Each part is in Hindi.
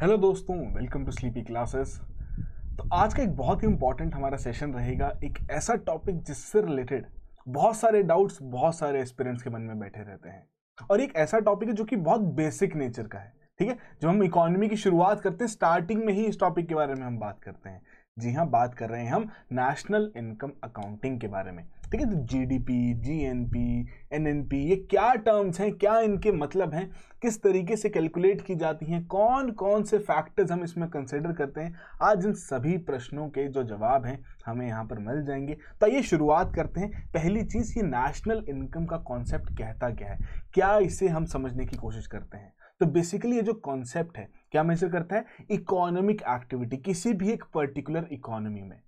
हेलो दोस्तों, वेलकम टू स्लीपी क्लासेस। तो आज का एक बहुत ही इंपॉर्टेंट हमारा सेशन रहेगा, एक ऐसा टॉपिक जिससे रिलेटेड बहुत सारे डाउट्स बहुत सारे एक्सपीरियंस के मन में बैठे रहते हैं। और एक ऐसा टॉपिक है जो कि बहुत बेसिक नेचर का है, ठीक है? जब हम इकोनॉमी की शुरुआत करते हैं स्टार्टिंग में ही इस टॉपिक के बारे में हम बात करते हैं। जी हाँ बात कर रहे हैं हम नेशनल इनकम अकाउंटिंग के बारे में। ठीक है तो G D P G N P N N P ये क्या टर्म्स हैं, क्या इनके मतलब हैं, किस तरीके से कैलकुलेट की जाती हैं कौन कौन से फैक्टर्स हम इसमें कंसिडर करते हैं, आज इन सभी प्रश्नों के जो जवाब हैं, हमें यहाँ पर मिल जाएँगे। तो ये शुरुआत करते हैं। पहली चीज़, ये नेशनल इनकम का कॉन्सेप्ट कहता क्या है? क्या इसे हम समझने की कोशिश करते हैं? तो बेसिकली ये जो कॉन्सेप्ट है, क्या मेजर करता है? इकोनॉमिक एक्टिविटी किसी भी एक पर्टिकुलर इकोनॉमी में।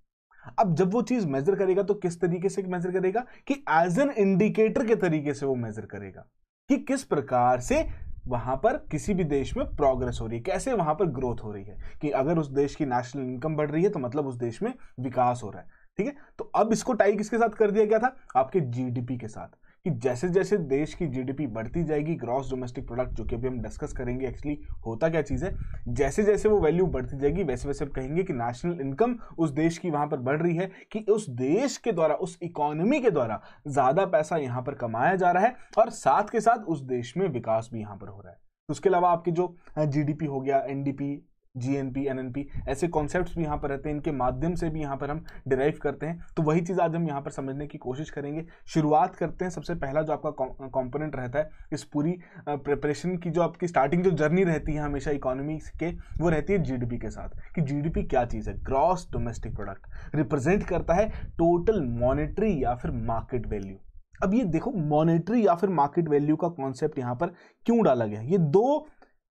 अब जब वो चीज़ मेजर करेगा तो किस तरीके से मेजर करेगा? कि एज एन इंडिकेटर के तरीके से वो मेजर करेगा। कि किस प्रकार से वहाँ पर किसी भी देश में प्रोग्रेस हो रही है, कैसे वहाँ पर ग्रोथ हो रही है। कि अगर उस देश की नेशनल इनकम बढ़ रही है तो मतलब उस देश में विकास हो रहा है, ठीक है? तो अब इसको टाई किसके साथ कर दिया गया था? आपके जीडीपी के साथ। कि जैसे जैसे देश की जीडीपी बढ़ती जाएगी ग्रॉस डोमेस्टिक प्रोडक्ट जो कि अभी हम डिस्कस करेंगे एक्चुअली होता क्या चीज़ है जैसे जैसे वो वैल्यू बढ़ती जाएगी वैसे वैसे हम कहेंगे कि नेशनल इनकम उस देश की वहाँ पर बढ़ रही है, कि उस देश के द्वारा, उस इकोनॉमी के द्वारा ज़्यादा पैसा यहाँ पर कमाया जा रहा है और साथ के साथ उस देश में विकास भी यहाँ पर हो रहा है। उसके अलावा आपके जो जीडीपी हो गया एनडीपी जीएनपी एनएनपी ऐसे कॉन्सेप्ट्स भी यहाँ पर रहते हैं, इनके माध्यम से भी यहाँ पर हम डिराइव करते हैं। तो वही चीज़ आज हम यहाँ पर समझने की कोशिश करेंगे। शुरुआत करते हैं, सबसे पहला जो आपका कंपोनेंट रहता है, इस पूरी प्रिपरेशन की जो आपकी स्टार्टिंग जो जर्नी रहती है हमेशा इकोनॉमी के, वो रहती है जीडीपी के साथ। कि जीडीपी क्या चीज़ है? ग्रॉस डोमेस्टिक प्रोडक्ट रिप्रेजेंट करता है टोटल मॉनिटरी या फिर मार्केट वैल्यू अब ये देखो मॉनेटरी या फिर मार्केट वैल्यू का कॉन्सेप्ट यहाँ पर क्यों डाला गया? ये दो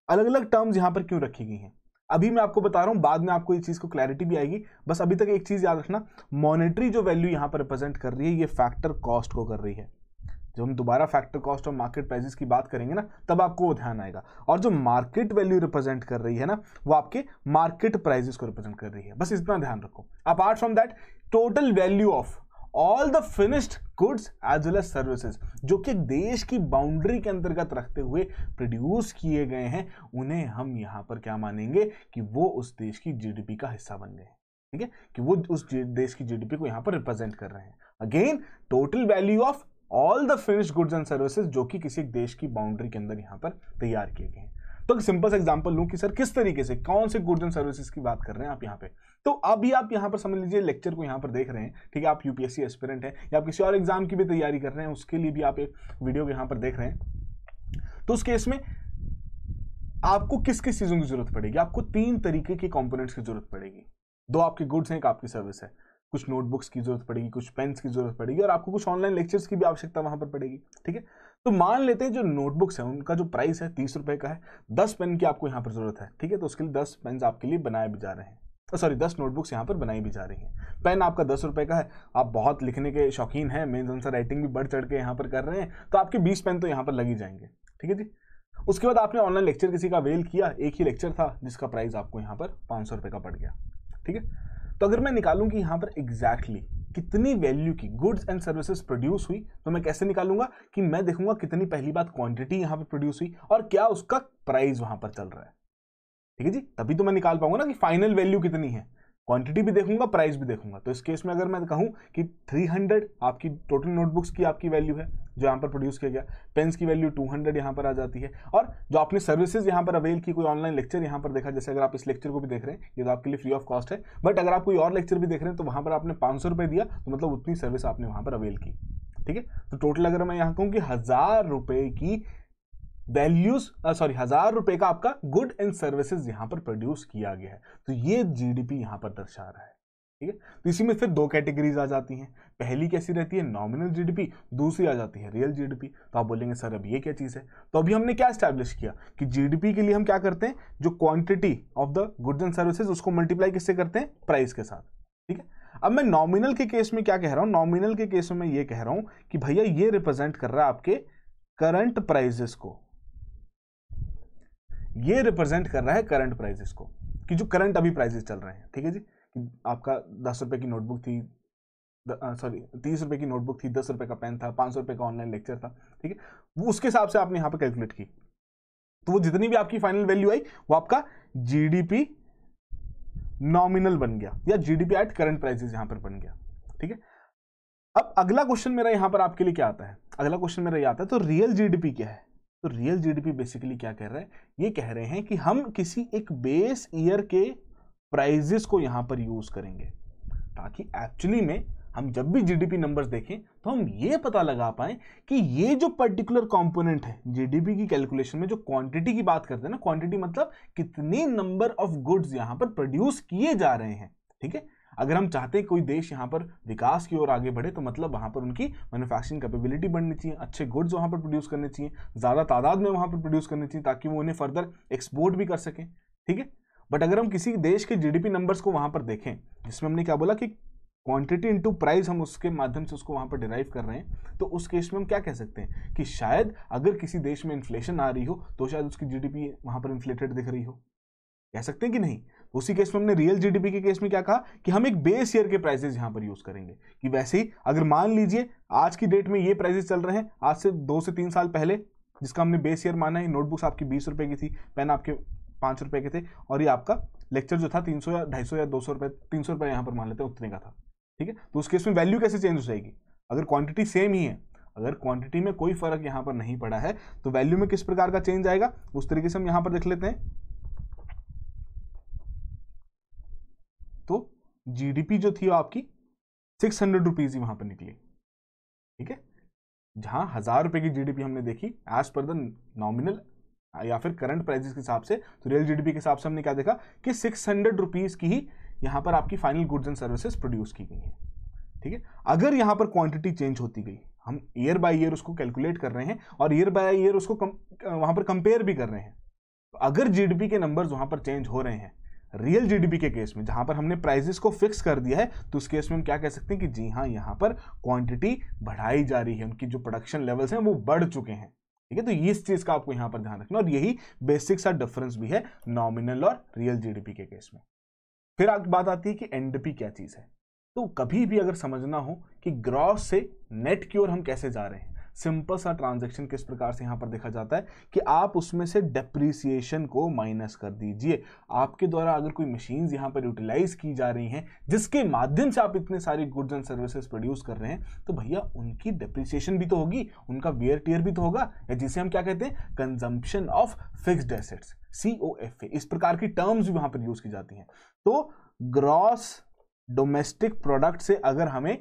अलग अलग टर्म्स यहाँ पर क्यों रखी गई हैं? अभी मैं आपको बता रहा हूँ, बाद में आपको इस चीज़ को क्लैरिटी भी आएगी। बस अभी तक एक चीज़ याद रखना मॉनेटरी जो वैल्यू यहाँ पर रिप्रेजेंट कर रही है, ये फैक्टर कॉस्ट को कर रही है। जब हम दोबारा फैक्टर कॉस्ट और मार्केट प्राइसेस की बात करेंगे ना, तब आपको वो ध्यान आएगा। और जो मार्केट वैल्यू रिप्रेजेंट कर रही है ना, वो आपके मार्केट प्राइसेस को रिप्रेजेंट कर रही है। बस इतना ध्यान रखो। Apart from that total value of all the finished goods as well as services जो कि देश की बाउंड्री के अंतर्गत रखते हुए प्रोड्यूस किए गए हैं, उन्हें हम यहाँ पर क्या मानेंगे कि वो उस देश की जीडीपी का हिस्सा बन गए ठीक है? कि वो उस देश की जीडीपी को यहाँ पर रिप्रेजेंट कर रहे हैं। Again total value of all the finished goods and services जो कि किसी देश की बाउंड्री के अंदर यहाँ पर तैयार किए गए हैं। तो सिंपल सा एग्जांपल लूँ कि सर किस तरीके से, कौन से गुड्स एंड सर्विसेज़ की बात कर रहे हैं आप यहाँ पे? तो अभी आप यहाँ पर समझ लीजिए लेक्चर को यहाँ पर देख रहे हैं, ठीक है, आप यूपीएससी एस्पिरेंट है या आप किसी और एग्ज़ाम की भी तैयारी कर रहे हैं, उसके लिए भी आप एक वीडियो यहाँ पर देख रहे हैं। तो उस केस में आपको किस किस चीज़ों की ज़रूरत पड़ेगी? आपको तीन तरीके के कॉम्पोनेंट्स की ज़रूरत पड़ेगी। दो आपके गुड्स हैं, एक आपकी सर्विस है। कुछ नोटबुक्स की ज़रूरत पड़ेगी, कुछ पेन्स की ज़रूरत पड़ेगी और आपको कुछ ऑनलाइन लेक्चर्स की भी आवश्यकता वहाँ पर पड़ेगी, ठीक है? तो मान लेते हैं जो नोटबुक्स है, उनका जो प्राइस है तीस रुपए का है, दस पेन की आपको यहाँ पर ज़रूरत है, ठीक है? तो उसके लिए दस पेन आपके लिए बनाए भी जा रहे हैं। सॉरी दस नोटबुक्स यहाँ पर बनाई भी जा रही हैं। पेन आपका दस रुपये का है। आप बहुत लिखने के शौकीन हैं मेन आंसर राइटिंग भी बढ़ चढ़ के यहाँ पर कर रहे हैं तो आपके बीस पेन तो यहाँ पर लगी जाएँगे। ठीक है जी? उसके बाद आपने ऑनलाइन लेक्चर किसी का वेल किया, एक ही लेक्चर था, जिसका प्राइस आपको यहाँ पर पाँच सौ का पड़ गया। ठीक है? तो अगर मैं निकालूँ कि यहाँ पर एग्जैक्टली कितनी वैल्यू की गुड्स एंड सर्विसेज़ प्रोड्यूस हुई तो मैं कैसे निकालूँगा कि मैं देखूँगा कितनी पहली बात क्वांटिटी यहाँ पर प्रोड्यूस हुई और क्या उसका प्राइस वहाँ पर चल रहा है। ठीक है जी? तभी तो मैं निकाल पाऊँगा ना कि फाइनल वैल्यू कितनी है। क्वांटिटी भी देखूँगा प्राइस भी देखूँगा। तो इस केस में अगर मैं कहूँ कि 300 आपकी टोटल नोटबुक्स की आपकी वैल्यू है, जो यहाँ पर प्रोड्यूस किया गया पेन्स की वैल्यू 200 हंड्रेड यहाँ पर आ जाती है, और जो आपने सर्विसेज़ यहाँ पर अवेल की, कोई ऑनलाइन लेक्चर यहाँ पर देखा, जैसे अगर आप इस लेक्चर को भी देख रहे हैं, ये तो आपके लिए फ्री ऑफ़ कॉस्ट है बट अगर आप कोई और लेक्चर भी देख रहे हैं तो वहाँ पर आपने पाँच दिया तो मतलब उतनी सर्विस आपने वहाँ पर अवेल की। ठीक है? तो टोटल अगर मैं यहाँ कहूँ कि हज़ार रुपये की वैल्यूज़ सॉरी हज़ार रुपए का आपका गुड एंड सर्विसेज़ यहाँ पर प्रोड्यूस किया गया है। तो ये जीडीपी यहाँ पर दर्शा रहा है, ठीक है? तो इसी में फिर दो कैटेगरीज आ जाती हैं। पहली कैसी रहती है? नॉमिनल जीडीपी दूसरी आ जाती है रियल जीडीपी तो आप बोलेंगे, सर, अब ये क्या चीज़ है? तो अभी हमने क्या स्टैब्लिश किया कि जीडीपी के लिए हम क्या करते हैं? जो quantity of the goods and services उसको मल्टीप्लाई किससे करते हैं? प्राइस के साथ, ठीक है? अब मैं नॉमिनल के केस में क्या कह रहा हूँ? नॉमिनल के केस में मैं ये कह रहा हूँ कि भैया ये रिप्रेजेंट कर रहा है आपके करंट प्राइजेस को। ये रिप्रेजेंट कर रहा है करंट प्राइजेस को, कि जो करंट अभी प्राइजेस चल रहे हैं, ठीक है जी? आपका दस रुपए की नोटबुक थी सॉरी तीस रुपए की नोटबुक थी, दस रुपए का पेन था, पाँच सौ रुपए का ऑनलाइन लेक्चर था, ठीक है? वो उसके हिसाब से आपने यहाँ पे कैलकुलेट की। तो वो जितनी भी आपकी फाइनल वैल्यू आई, वो आपका जीडीपी नॉमिनल बन गया, या जीडीपी एट करंट प्राइसेस यहाँ पर बन गया, ठीक है? अब अगला क्वेश्चन मेरा यहाँ पर आपके लिए क्या आता है? अगला क्वेश्चन मेरा ये आता है तो रियल जीडीपी क्या है? तो रियल जीडीपी बेसिकली क्या कह रहा है? ये कह रहे हैं कि हम किसी एक बेस ईयर के प्राइजेस को यहाँ पर यूज़ करेंगे। ताकि एक्चुअली में हम जब भी जीडीपी नंबर्स देखें तो हम ये पता लगा पाए कि ये जो पर्टिकुलर कंपोनेंट है जीडीपी की कैलकुलेशन में जो क्वांटिटी की बात करते हैं ना क्वांटिटी मतलब कितने नंबर ऑफ़ गुड्स यहाँ पर प्रोड्यूस किए जा रहे हैं। ठीक है? अगर हम चाहते हैं कोई देश यहाँ पर विकास की ओर आगे बढ़े तो मतलब वहाँ पर उनकी मैन्युफैक्चरिंग कैपेबिलिटी बढ़नी चाहिए, अच्छे गुड्स वहाँ पर प्रोड्यूस करने चाहिए, ज़्यादा तादाद में वहाँ पर प्रोड्यूस करने चाहिए, ताकि वो उन्हें फर्दर एक्सपोर्ट भी कर सकें, ठीक है? बट अगर हम किसी देश के जीडीपी नंबर्स को वहाँ पर देखें, जिसमें हमने क्या बोला कि क्वांटिटी इनटू प्राइस हम उसके माध्यम से उसको वहाँ पर डिराइव कर रहे हैं तो उस केस में हम क्या कह सकते हैं कि शायद अगर किसी देश में इन्फ्लेशन आ रही हो तो शायद उसकी जीडीपी वहाँ पर इन्फ्लेटेड दिख रही हो। कह सकते हैं कि नहीं? उसी केस में हमने रियल जीडीपी के केस में क्या कहा? कि हम एक बेस ईयर के प्राइसेस यहाँ पर यूज़ करेंगे। कि वैसे ही, अगर मान लीजिए, आज की डेट में ये प्राइसेस चल रहे हैं, आज से दो से तीन साल पहले, जिसका हमने बेस ईयर माना है नोटबुक्स आपकी बीस रुपए की थी पेन आपके पाँच रुपए के थे, और ये आपका लेक्चर जो था, तीन सौ या ढाई सौ या दो सौ रुपए, तीन सौ रुपए यहाँ पर मान लेते हैं, उतने का था। ठीक है? तो उस केस में वैल्यू कैसे चेंज हो जाएगी? अगर क्वांटिटी सेम ही है, अगर क्वांटिटी में कोई फ़र्क यहाँ पर नहीं पड़ा है तो वैल्यू में किस प्रकार का चेंज आएगा? उस तरीके से हम यहाँ पर देख लेते हैं तो जीडीपी जो थी आपकी सिक्स हंड्रेड रुपीज़ ही वहाँ पर निकली। ठीक है? जहाँ हज़ार रुपए की जीडीपी हमने देखी एज पर द नॉमिनल या फिर करंट प्राइजेस के हिसाब से तो रियल जीडीपी के हिसाब से हमने क्या देखा कि सिक्स हंड्रेड रुपीज़ की ही यहाँ पर आपकी final goods and services produce की गई है। ठीक है? अगर यहाँ पर क्वांटिटी चेंज होती गई हम ईयर बाय ईयर उसको कैलकुलेट कर रहे हैं और ईयर बाय ईयर उसको कम, वहाँ पर कंपेयर भी कर रहे हैं। तो अगर जीडीपी के नंबर्स वहाँ पर चेंज हो रहे हैं रियल जीडीपी के केस में, जहाँ पर हमने प्राइजेस को फिक्स कर दिया है तो उस केस में हम क्या कह सकते हैं कि जी हाँ यहाँ पर क्वांटिटी बढ़ाई जा रही है, उनकी जो प्रोडक्शन लेवल्स हैं, वो बढ़ चुके हैं। ठीक है तो इस चीज़ का आपको यहाँ पर ध्यान रखना और यही बेसिक सा डिफरेंस भी है नॉमिनल और रियल जीडीपी के केस में। फिर आगे, बात आती है कि एनडीपी क्या चीज़ है। तो कभी भी अगर समझना हो कि ग्रॉस से नेट की ओर हम कैसे जा रहे हैं सिंपल सा ट्रांजेक्शन किस प्रकार से यहाँ पर देखा जाता है कि आप उसमें से डेप्रीसिएशन को माइनस कर दीजिए। आपके द्वारा अगर कोई मशीन यहाँ पर यूटिलाइज की जा रही हैं, जिसके माध्यम से आप इतने सारे गुड्स एंड सर्विसेज़ प्रोड्यूस कर रहे हैं तो भैया उनकी डेप्रीसिएशन भी तो होगी, उनका वेयर टीयर भी तो होगा, या जिसे हम क्या कहते हैं consumption of fixed assets C F A इस प्रकार की टर्म्स भी वहाँ पर यूज़ की जाती हैं। तो ग्रॉस डोमेस्टिक प्रोडक्ट से अगर हमें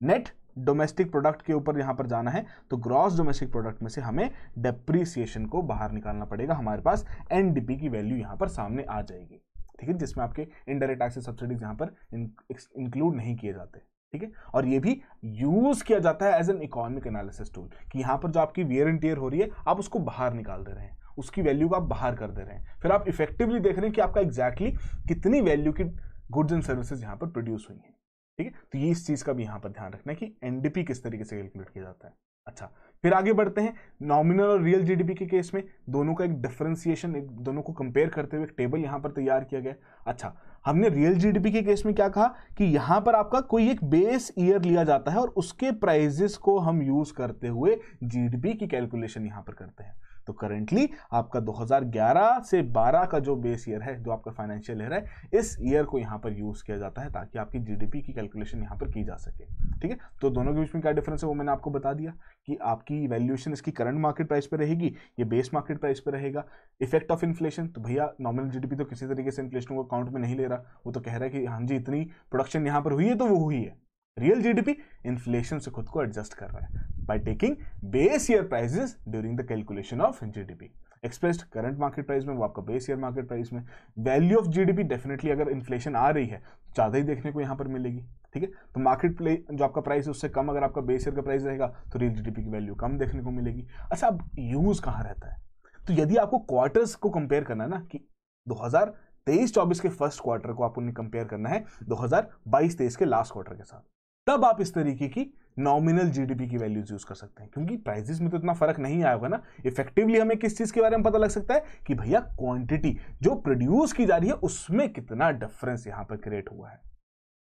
नेट डोमेस्टिक प्रोडक्ट के ऊपर यहाँ पर जाना है तो ग्रॉस डोमेस्टिक प्रोडक्ट में से हमें डेप्रीसिएशन को बाहर निकालना पड़ेगा। हमारे पास एनडीपी की वैल्यू यहाँ पर सामने आ जाएगी, ठीक है, जिसमें आपके इनडायरेक्ट टैक्सेस सब्सिडीज यहाँ पर इंक्लूड नहीं किए जाते, ठीक है? और ये भी यूज़ किया जाता है as an economic analysis tool कि यहाँ पर जो आपकी वियर एंड टीयर हो रही है, आप उसको बाहर निकाल दे रहे हैं, उसकी वैल्यू को आप बाहर कर दे रहे हैं। फिर आप इफेक्टिवली देख रहे हैं कि आपका एग्जैक्टली exactly कितनी वैल्यू की गुड्स एंड सर्विसेज़ यहाँ पर प्रोड्यूस हुई हैं। ठीक है? तो ये इस चीज़ का भी यहाँ पर ध्यान रखना है कि एनडीपी किस तरीके से कैलकुलेट किया जाता है। अच्छा फिर आगे बढ़ते हैं। नॉमिनल और रियल जीडीपी के केस में दोनों का एक डिफरेंशिएशन एक दोनों को कंपेयर करते हुए एक टेबल यहाँ पर तैयार किया गया अच्छा हमने रियल जीडीपी के केस में क्या कहा? कि यहाँ पर आपका कोई एक बेस ईयर लिया जाता है और उसके प्राइजेस को हम यूज़ करते हुए जीडीपी की कैलकुलेशन यहाँ पर करते हैं। तो करेंटली आपका 2011 से 12 का जो बेस ईयर है, जो आपका फाइनेंशियल ईयर है, इस ईयर को यहाँ पर यूज़ किया जाता है ताकि आपकी जीडीपी की कैलकुलेशन यहाँ पर की जा सके। ठीक है? तो दोनों के बीच में क्या डिफरेंस है वो मैंने आपको बता दिया कि आपकी वैल्यूएशन इसकी करंट मार्केट प्राइस पर रहेगी, ये बेस मार्केट प्राइस पर रहेगा। इफ़ेक्ट ऑफ़ इन्फ्लेशन तो भैया नॉमिनल जीडीपी तो किसी तरीके से इन्फ्लेशन को अकाउंट में नहीं ले रहा। वो तो कह रहा है कि हाँ जी, इतनी प्रोडक्शन यहाँ पर हुई है तो वो हुई है। रियल जीडीपी इन्फ्लेशन से खुद को एडजस्ट कर रहा है by taking base year prices during the calculation of GDP expressed current market price में, वो आपका बेस ईयर मार्केट प्राइस में। वैल्यू ऑफ़ जीडीपी डेफिनेटली अगर इन्फ्लेशन आ रही है तो ज़्यादा ही देखने को यहाँ पर मिलेगी, ठीक है? तो मार्केट प्ले जो आपका प्राइस है, उससे कम अगर आपका बेस ईयर का प्राइस रहेगा तो रियल जीडीपी की वैल्यू कम देखने को मिलेगी। अच्छा अब यूज़ कहाँ रहता है? तो यदि आपको क्वार्टर्स को कंपेयर करना है ना, कि दो तेईस चौबीस के फ़र्स्ट क्वार्टर को आपको कंपेयर करना है 2022 तेईस के लास्ट क्वार्टर के साथ। तब आप इस तरीके की नॉमिनल जीडीपी की वैल्यूज़ यूज़ कर सकते हैं। क्योंकि प्राइसेस में तो इतना फ़र्क नहीं आया होगा ना। इफेक्टिवली हमें किस चीज़ के बारे में पता लग सकता है कि भैया क्वांटिटी जो प्रोड्यूस की जा रही है, उसमें कितना डिफरेंस यहाँ पर क्रिएट हुआ है।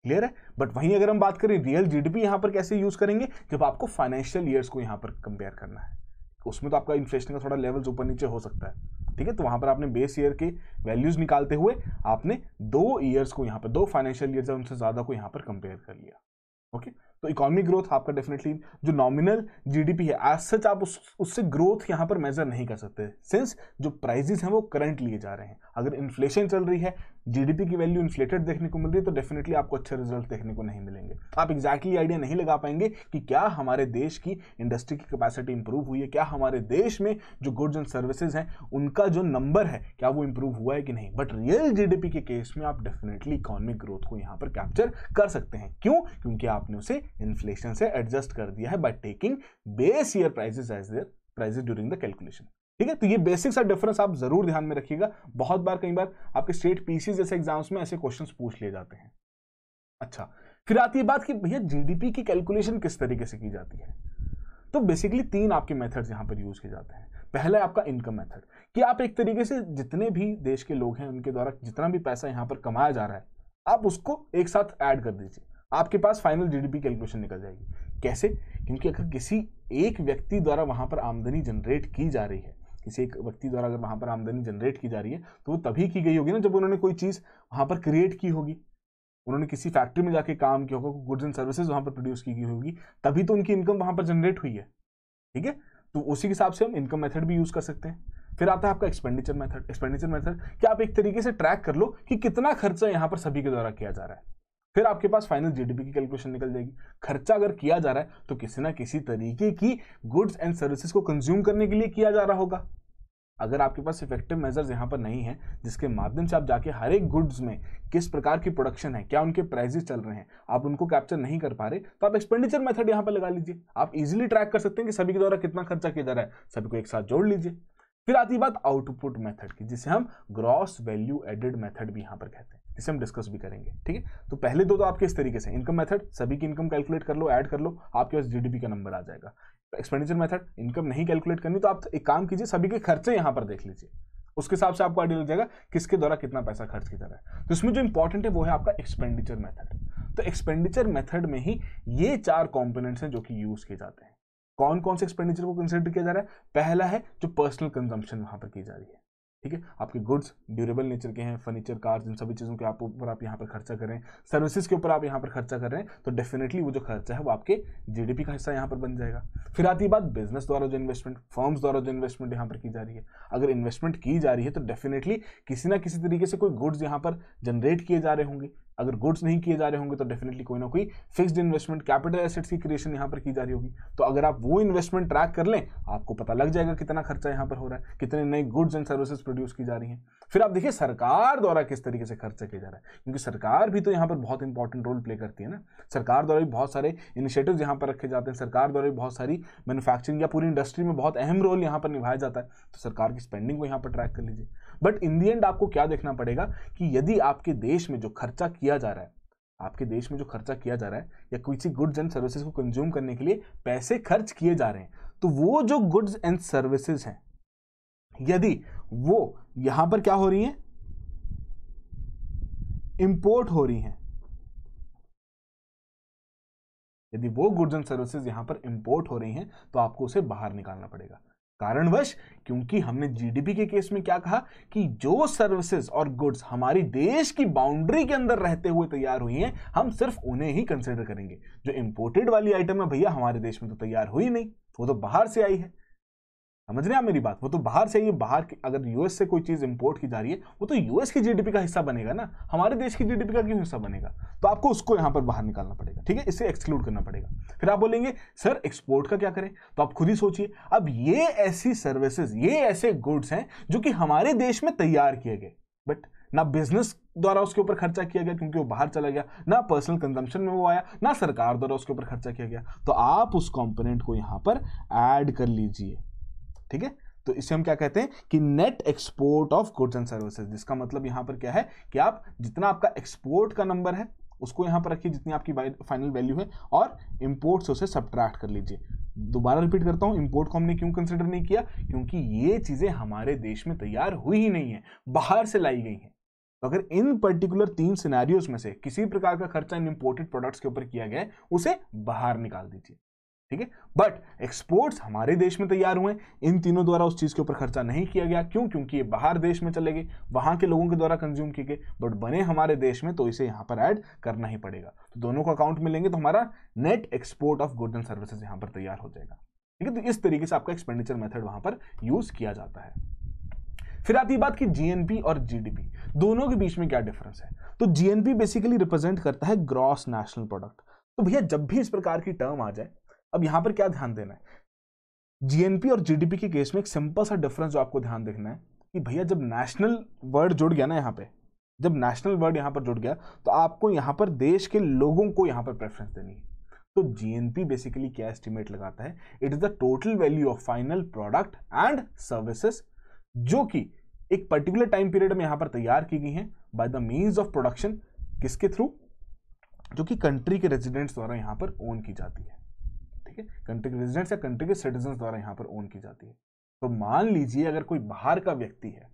क्लियर है? बट वहीं अगर हम बात करें रियल जीडीपी यहाँ पर कैसे यूज़ करेंगे? जब आपको फाइनेंशियल ईयर्स को यहाँ पर कंपेयर करना है। उसमें तो आपका इन्फ्लेशन का थोड़ा लेवल्स ऊपर नीचे हो सकता है। ठीक है? तो वहाँ पर आपने बेस ईयर के वैल्यूज़ निकालते हुए आपने दो ईयर्स को यहाँ पर, दो फाइनेंशियल ईयर्स उनसे ज़्यादा को यहाँ पर कंपेयर कर लिया। ओके तो इकोनॉमिक ग्रोथ आपका डेफिनेटली जो नॉमिनल जीडीपी है आज सच आप उस, उससे ग्रोथ यहाँ पर मेजर नहीं कर सकते। सिंस जो प्राइजेस हैं वो करंट लिए जा रहे हैं। अगर इन्फ्लेशन चल रही है जीडीपी की वैल्यू इन्फ्लेटेड देखने को मिल रही है तो डेफिनेटली आपको अच्छे रिज़ल्ट देखने को नहीं मिलेंगे। आप एक्जैक्टली आइडिया नहीं लगा पाएँगे कि क्या हमारे देश की इंडस्ट्री की कैपेसिटी इंप्रूव हुई है, क्या हमारे देश में जो गुड्स एंड सर्विसेज़ हैं, उनका जो नंबर है, क्या वो इंप्रूव हुआ है कि नहीं? बट रियल जीडीपी के केस में आप डेफिनेटली इकोनॉमिक ग्रोथ को यहाँ पर कैप्चर कर सकते हैं। क्यों? क्योंकि आपने उसे इन्फ्लेशन से एडजस्ट कर दिया है by taking base year prices as their prices during the calculation ठीक है? तो ये बेसिक सा डिफरेंस आप ज़रूर ध्यान में रखिएगा। बहुत बार कई बार आपके स्टेट पीसी जैसे एग्ज़ाम्स में ऐसे क्वेश्चन पूछ लिए जाते हैं। अच्छा फिर आती है बात कि भैया जीडीपी की कैलकुलेशन किस तरीके से की जाती है? तो बेसिकली तीन आपके मेथड्स यहाँ पर यूज़ किए जाते हैं। पहला है आपका इनकम मेथड कि आप एक तरीके से जितने भी देश के लोग हैं उनके द्वारा जितना भी पैसा यहाँ पर कमाया जा रहा है, आप उसको एक साथ ऐड कर दीजिए। आपके पास फाइनल जीडीपी कैलकुलेशन निकल जाएगी। कैसे? क्योंकि अगर किसी एक व्यक्ति द्वारा वहाँ पर आमदनी जनरेट की जा रही है किसी एक व्यक्ति द्वारा अगर वहाँ पर आमदनी जनरेट की जा रही है तो वो तभी की गई होगी ना जब उन्होंने कोई चीज़ वहाँ पर क्रिएट की होगी। उन्होंने किसी फैक्ट्री में जाके काम किया होगा गुड्स एंड सर्विसेज़ वहाँ पर प्रोड्यूस की गई होगी, तभी तो उनकी इनकम वहाँ पर जनरेट हुई है। ठीक है? तो उसी के हिसाब से हम इनकम मेथड भी यूज़ कर सकते हैं। फिर आता है आपका एक्सपेंडिचर मेथड एक्सपेंडिचर मेथड कि आप एक तरीके से ट्रैक कर लो कि कितना खर्चा यहाँ पर सभी के द्वारा किया जा रहा है। फिर आपके पास फाइनल जीडीपी की कैलकुलेशन निकल जाएगी। खर्चा अगर किया जा रहा है तो किसी ना किसी तरीके की गुड्स एंड सर्विसेज़ को कंज्यूम करने के लिए किया जा रहा होगा। अगर आपके पास इफ़ेक्टिव मेजर्स यहाँ पर नहीं है, जिसके माध्यम से आप जाके हर एक गुड्स में किस प्रकार की प्रोडक्शन है, क्या उनके प्राइजेस चल रहे हैं, आप उनको कैप्चर नहीं कर पा रहे तो आप एक्सपेंडिचर मेथड यहाँ पर लगा लीजिए। आप इजीली ट्रैक कर सकते हैं कि सभी के द्वारा कितना खर्चा किया जा रहा है, सभी को एक साथ जोड़ लीजिए। फिर आती बात आउटपुट मेथड की, जिसे हम ग्रॉस वैल्यू एडेड मेथड भी यहाँ पर कहते हैं। जिसे हम डिस्कस भी करेंगे, ठीक है? तो पहले दो तो आपके इस तरीके से इनकम मेथड सभी की इनकम कैलकुलेट कर लो ऐड कर लो, आपके पास जीडीपी का नंबर आ जाएगा। एक्सपेंडिचर मेथड इनकम नहीं कैलकुलेट करनी तो आप एक काम कीजिए, सभी के खर्चे यहाँ पर देख लीजिए। उसके हिसाब से आपको आइडिया लग जाएगा किसके द्वारा कितना पैसा खर्च किया जा रहा है। तो इसमें जो इंपॉर्टेंट है, वो है आपका एक्सपेंडिचर मेथड तो एक्सपेंडिचर मेथड में ही ये चार कॉम्पोनेंट्स हैं जो कि यूज़ किए जाते हैं। कौन कौन से एक्सपेंडिचर को कंसिडर किया जा रहा है? पहला है जो पर्सनल कंजम्पशन वहाँ पर की जा रही है। ठीक है? आपके गुड्स ड्यूरेबल नेचर के हैं फर्नीचर कार्स इन सभी चीज़ों के आप ऊपर आप यहाँ पर खर्चा कर रहे हैं। सर्विसेज़ के ऊपर आप यहाँ पर खर्चा कर रहे हैं तो डेफिनेटली वो जो खर्चा है वो आपके जीडीपी का हिस्सा यहाँ पर बन जाएगा। फिर आती है बात बिज़नेस द्वारा जो इन्वेस्टमेंट फर्म्स द्वारा जो इन्वेस्टमेंट यहाँ पर की जा रही है। अगर इन्वेस्टमेंट की जा रही है तो डेफिनेटली किसी ना किसी तरीके से कोई गुड्स यहाँ पर जनरेट किए जा रहे होंगे। अगर गुड्स नहीं किए जा रहे होंगे तो डेफिनेटली कोई ना कोई फिक्स्ड इन्वेस्टमेंट कैपिटल एसेट्स की क्रिएशन यहाँ पर की जा रही होगी। तो अगर आप वो इन्वेस्टमेंट ट्रैक कर लें, आपको पता लग जाएगा कितना खर्चा यहाँ पर हो रहा है, कितने नए गुड्स एंड सर्विसेज़ प्रोड्यूस की जा रही हैं। फिर आप देखिए, सरकार द्वारा किस तरीके से खर्चा किया जा रहा है, क्योंकि सरकार भी तो यहाँ पर बहुत इंपॉर्टेंट रोल प्ले करती है ना। सरकार द्वारा भी बहुत सारे इनिशिएटिव यहाँ पर रखे जाते हैं, सरकार द्वारा भी बहुत सारी मैन्युफैक्चरिंग या पूरी इंडस्ट्री में बहुत अहम रोल यहाँ पर निभाया जाता है। तो सरकार की स्पेंडिंग को यहाँ पर ट्रैक कर लीजिए। बट इन दी एंड आपको क्या देखना पड़ेगा कि यदि आपके देश में जो खर्चा किया जा रहा है, आपके देश में जो खर्चा किया जा रहा है या किसी गुड्स एंड सर्विसेज़ को कंज्यूम करने के लिए पैसे खर्च किए जा रहे हैं तो वो जो गुड्स एंड सर्विसेज़ हैं, यदि वो यहाँ पर क्या हो रही हैं? इंपोर्ट हो रही हैं। यदि वो गुड्स एंड सर्विसेज़ यहाँ पर इंपोर्ट हो रही हैं तो आपको उसे बाहर निकालना पड़ेगा। कारणवश, क्योंकि हमने जीडीपी के केस में क्या कहा कि जो सर्विसेज़ और गुड्स हमारी देश की बाउंड्री के अंदर रहते हुए तैयार हुई हैं, हम सिर्फ़ उन्हें ही कंसिडर करेंगे। जो इंपोर्टेड वाली आइटम है भैया, हमारे देश में तो तैयार हुई नहीं, वो तो बाहर से आई है। समझ रहे हैं मेरी बात? वो तो बाहर से ही, बाहर की, अगर यूएस से कोई चीज़ इंपोर्ट की जा रही है, वो तो यूएस की जीडीपी का हिस्सा बनेगा ना? हमारे देश की जीडीपी का क्यों हिस्सा बनेगा? तो आपको उसको यहाँ पर बाहर निकालना पड़ेगा, ठीक है? इसे एक्सक्लूड करना पड़ेगा। फिर आप बोलेंगे, सर एक्सपोर्ट का क्या करें? तो आप खुद ही सोचिए। अब ये ऐसी सर्विसेज़ ये ऐसे गुड्स हैं, जो कि हमारे देश में तैयार किए गए। बट ना बिज़नेस द्वारा उसके ऊपर खर्चा किया गया, क्योंकि वो बाहर चला गया, ना पर्सनल कंजम्पशन में वो आया, ना सरकार द्वारा उसके ऊपर खर्चा किया गया। तो आप उस कंपोनेंट को यहाँ पर ऐड कर लीजिए। ठीक है? तो इसे हम क्या कहते हैं कि net export of goods and services जिसका मतलब यहाँ पर क्या है कि आप जितना आपका एक्सपोर्ट का नंबर है, उसको यहाँ पर रखिए, जितनी आपकी फाइनल वैल्यू है, और इंपोर्ट से उसे सब्ट्रैक्ट कर लीजिए। दोबारा रिपीट करता हूँ इंपोर्ट को हमने क्यों कंसिडर नहीं किया? क्योंकि ये चीज़ें हमारे देश में तैयार हुई ही नहीं है, बाहर से लाई गई हैं। तो अगर इन पर्टिकुलर तीन सिनेरियोज में से किसी प्रकार का खर्चा इन इंपोर्टेड प्रोडक्ट्स के ऊपर किया गया है, उसे बाहर निकाल दीजिए। ठीक है? बट एक्सपोर्ट्स हमारे देश में तैयार हुए इन तीनों द्वारा उस चीज़ के ऊपर खर्चा नहीं किया गया। क्यों? क्योंकि ये बाहर देश में चले गए। वहाँ के लोगों के द्वारा कंज्यूम किए गए। बट बने हमारे देश में तो इसे यहाँ पर ऐड करना ही पड़ेगा। तो दोनों को अकाउंट में लेंगे तो हमारा net export of goods and services यहाँ पर तैयार हो जाएगा। ठीक है? तो इस तरीके से आपका एक्सपेंडिचर मेथड वहाँ पर यूज़ किया जाता है। फिर आती बात की जीएनपी और जीडीपी दोनों के बीच में क्या डिफरेंस है? तो जीएनपी बेसिकली रिप्रेजेंट करता है ग्रॉस नेशनल प्रोडक्ट तो भैया, जब भी इस प्रकार की टर्म आ जाए अब यहाँ पर क्या ध्यान देना है? जीएनपी और जीडीपी के केस में एक सिंपल सा डिफरेंस जो आपको ध्यान देखना है कि भैया जब नेशनल वर्ड जुड़ गया ना यहाँ पे, जब नेशनल वर्ड यहाँ पर जुड़ गया तो आपको यहाँ पर देश के लोगों को यहाँ पर प्रेफरेंस देनी है। तो जीएनपी बेसिकली क्या एस्टिमेट लगाता है? It is the total value of final product and services जो कि एक पर्टिकुलर टाइम पीरियड में यहाँ पर तैयार की गई हैं by the means of production किसके थ्रू जो कि कंट्री के रेजिडेंट्स द्वारा यहाँ पर ओन की जाती है। है? कंट्री के रेजिडेंट्स या कंट्री के सिटीजन द्वारा यहाँ पर ओन की जाती है। तो मान लीजिए अगर कोई बाहर का व्यक्ति है,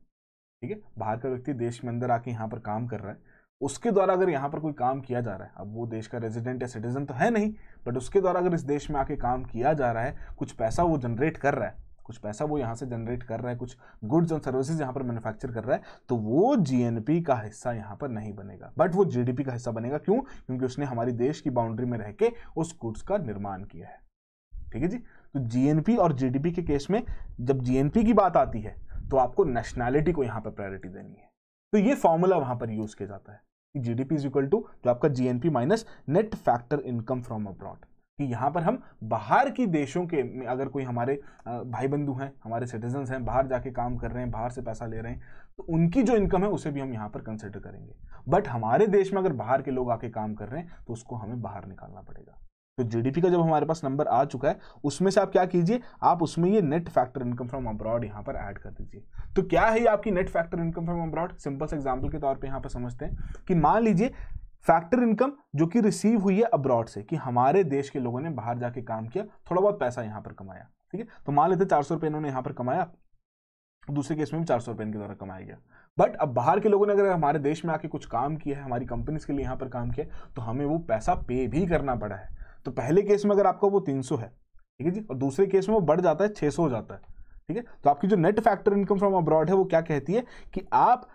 ठीक है? बाहर का व्यक्ति देश में अंदर आके यहाँ पर काम कर रहा है, उसके द्वारा अगर यहाँ पर कोई काम किया जा रहा है, अब वो देश का रेजिडेंट या सिटीजन तो है नहीं बट उसके द्वारा अगर इस देश में आके काम किया जा रहा है, कुछ पैसा वो जनरेट कर रहा है, कुछ पैसा वो यहाँ से जनरेट कर रहा है, कुछ गुड्स एंड सर्विसेज़ यहाँ पर मैन्युफैक्चर कर रहा है तो वो जीएनपी का हिस्सा यहाँ पर नहीं बनेगा। बट वो जीडीपी का हिस्सा बनेगा क्यों? क्योंकि उसने हमारी देश की बाउंड्री में रह के उस गुड्स का निर्माण किया है। ठीक है जी? तो जीएनपी और जीडीपी के केस में जब जीएनपी की बात आती है तो आपको नेशनैलिटी को यहाँ पर प्रायोरिटी देनी है। तो ये फॉर्मूला वहाँ पर यूज़ किया जाता है कि जीडीपी इज़ इक्वल टू जो आपका GNP minus net factor income from abroad कि यहाँ पर हम बाहर की देशों के में अगर कोई हमारे भाई बंधु हैं, हमारे सिटीजन्स हैं, बाहर जाके काम कर रहे हैं, बाहर से पैसा ले रहे हैं तो उनकी जो इनकम है, उसे भी हम यहाँ पर कंसिडर करेंगे। बट हमारे देश में अगर बाहर के लोग आके काम कर रहे हैं तो उसको हमें बाहर निकालना पड़ेगा। तो जीडीपी का जब हमारे पास नंबर आ चुका है, उसमें से आप क्या कीजिए, आप उसमें ये net factor income from abroad यहाँ पर ऐड कर दीजिए। तो क्या है आपकी net factor income from abroad simple से एग्ज़ाम्पल के तौर पे यहाँ पर समझते हैं कि मान लीजिए फैक्टर इनकम जो कि रिसीव हुई है अब्रॉड से, कि हमारे देश के लोगों ने बाहर जाके काम किया, थोड़ा बहुत पैसा यहाँ पर कमाया, ठीक है? तो मान लेते चार सौ रुपये इन्होंने यहाँ पर कमाया, दूसरे केस में भी चार सौ रुपये इनके द्वारा कमाया गया। बट अब बाहर के लोगों ने अगर हमारे देश में आके कुछ काम किया है, हमारी कंपनीज़ के लिए यहाँ पर काम किया तो हमें वो पैसा पे भी करना पड़ा है। तो पहले केस में अगर आपका वो 300 है, ठीक है जी? और दूसरे केस में वो बढ़ जाता है 600 हो जाता है, ठीक है? तो आपकी जो net factor income from abroad है, वो क्या कहती है कि आप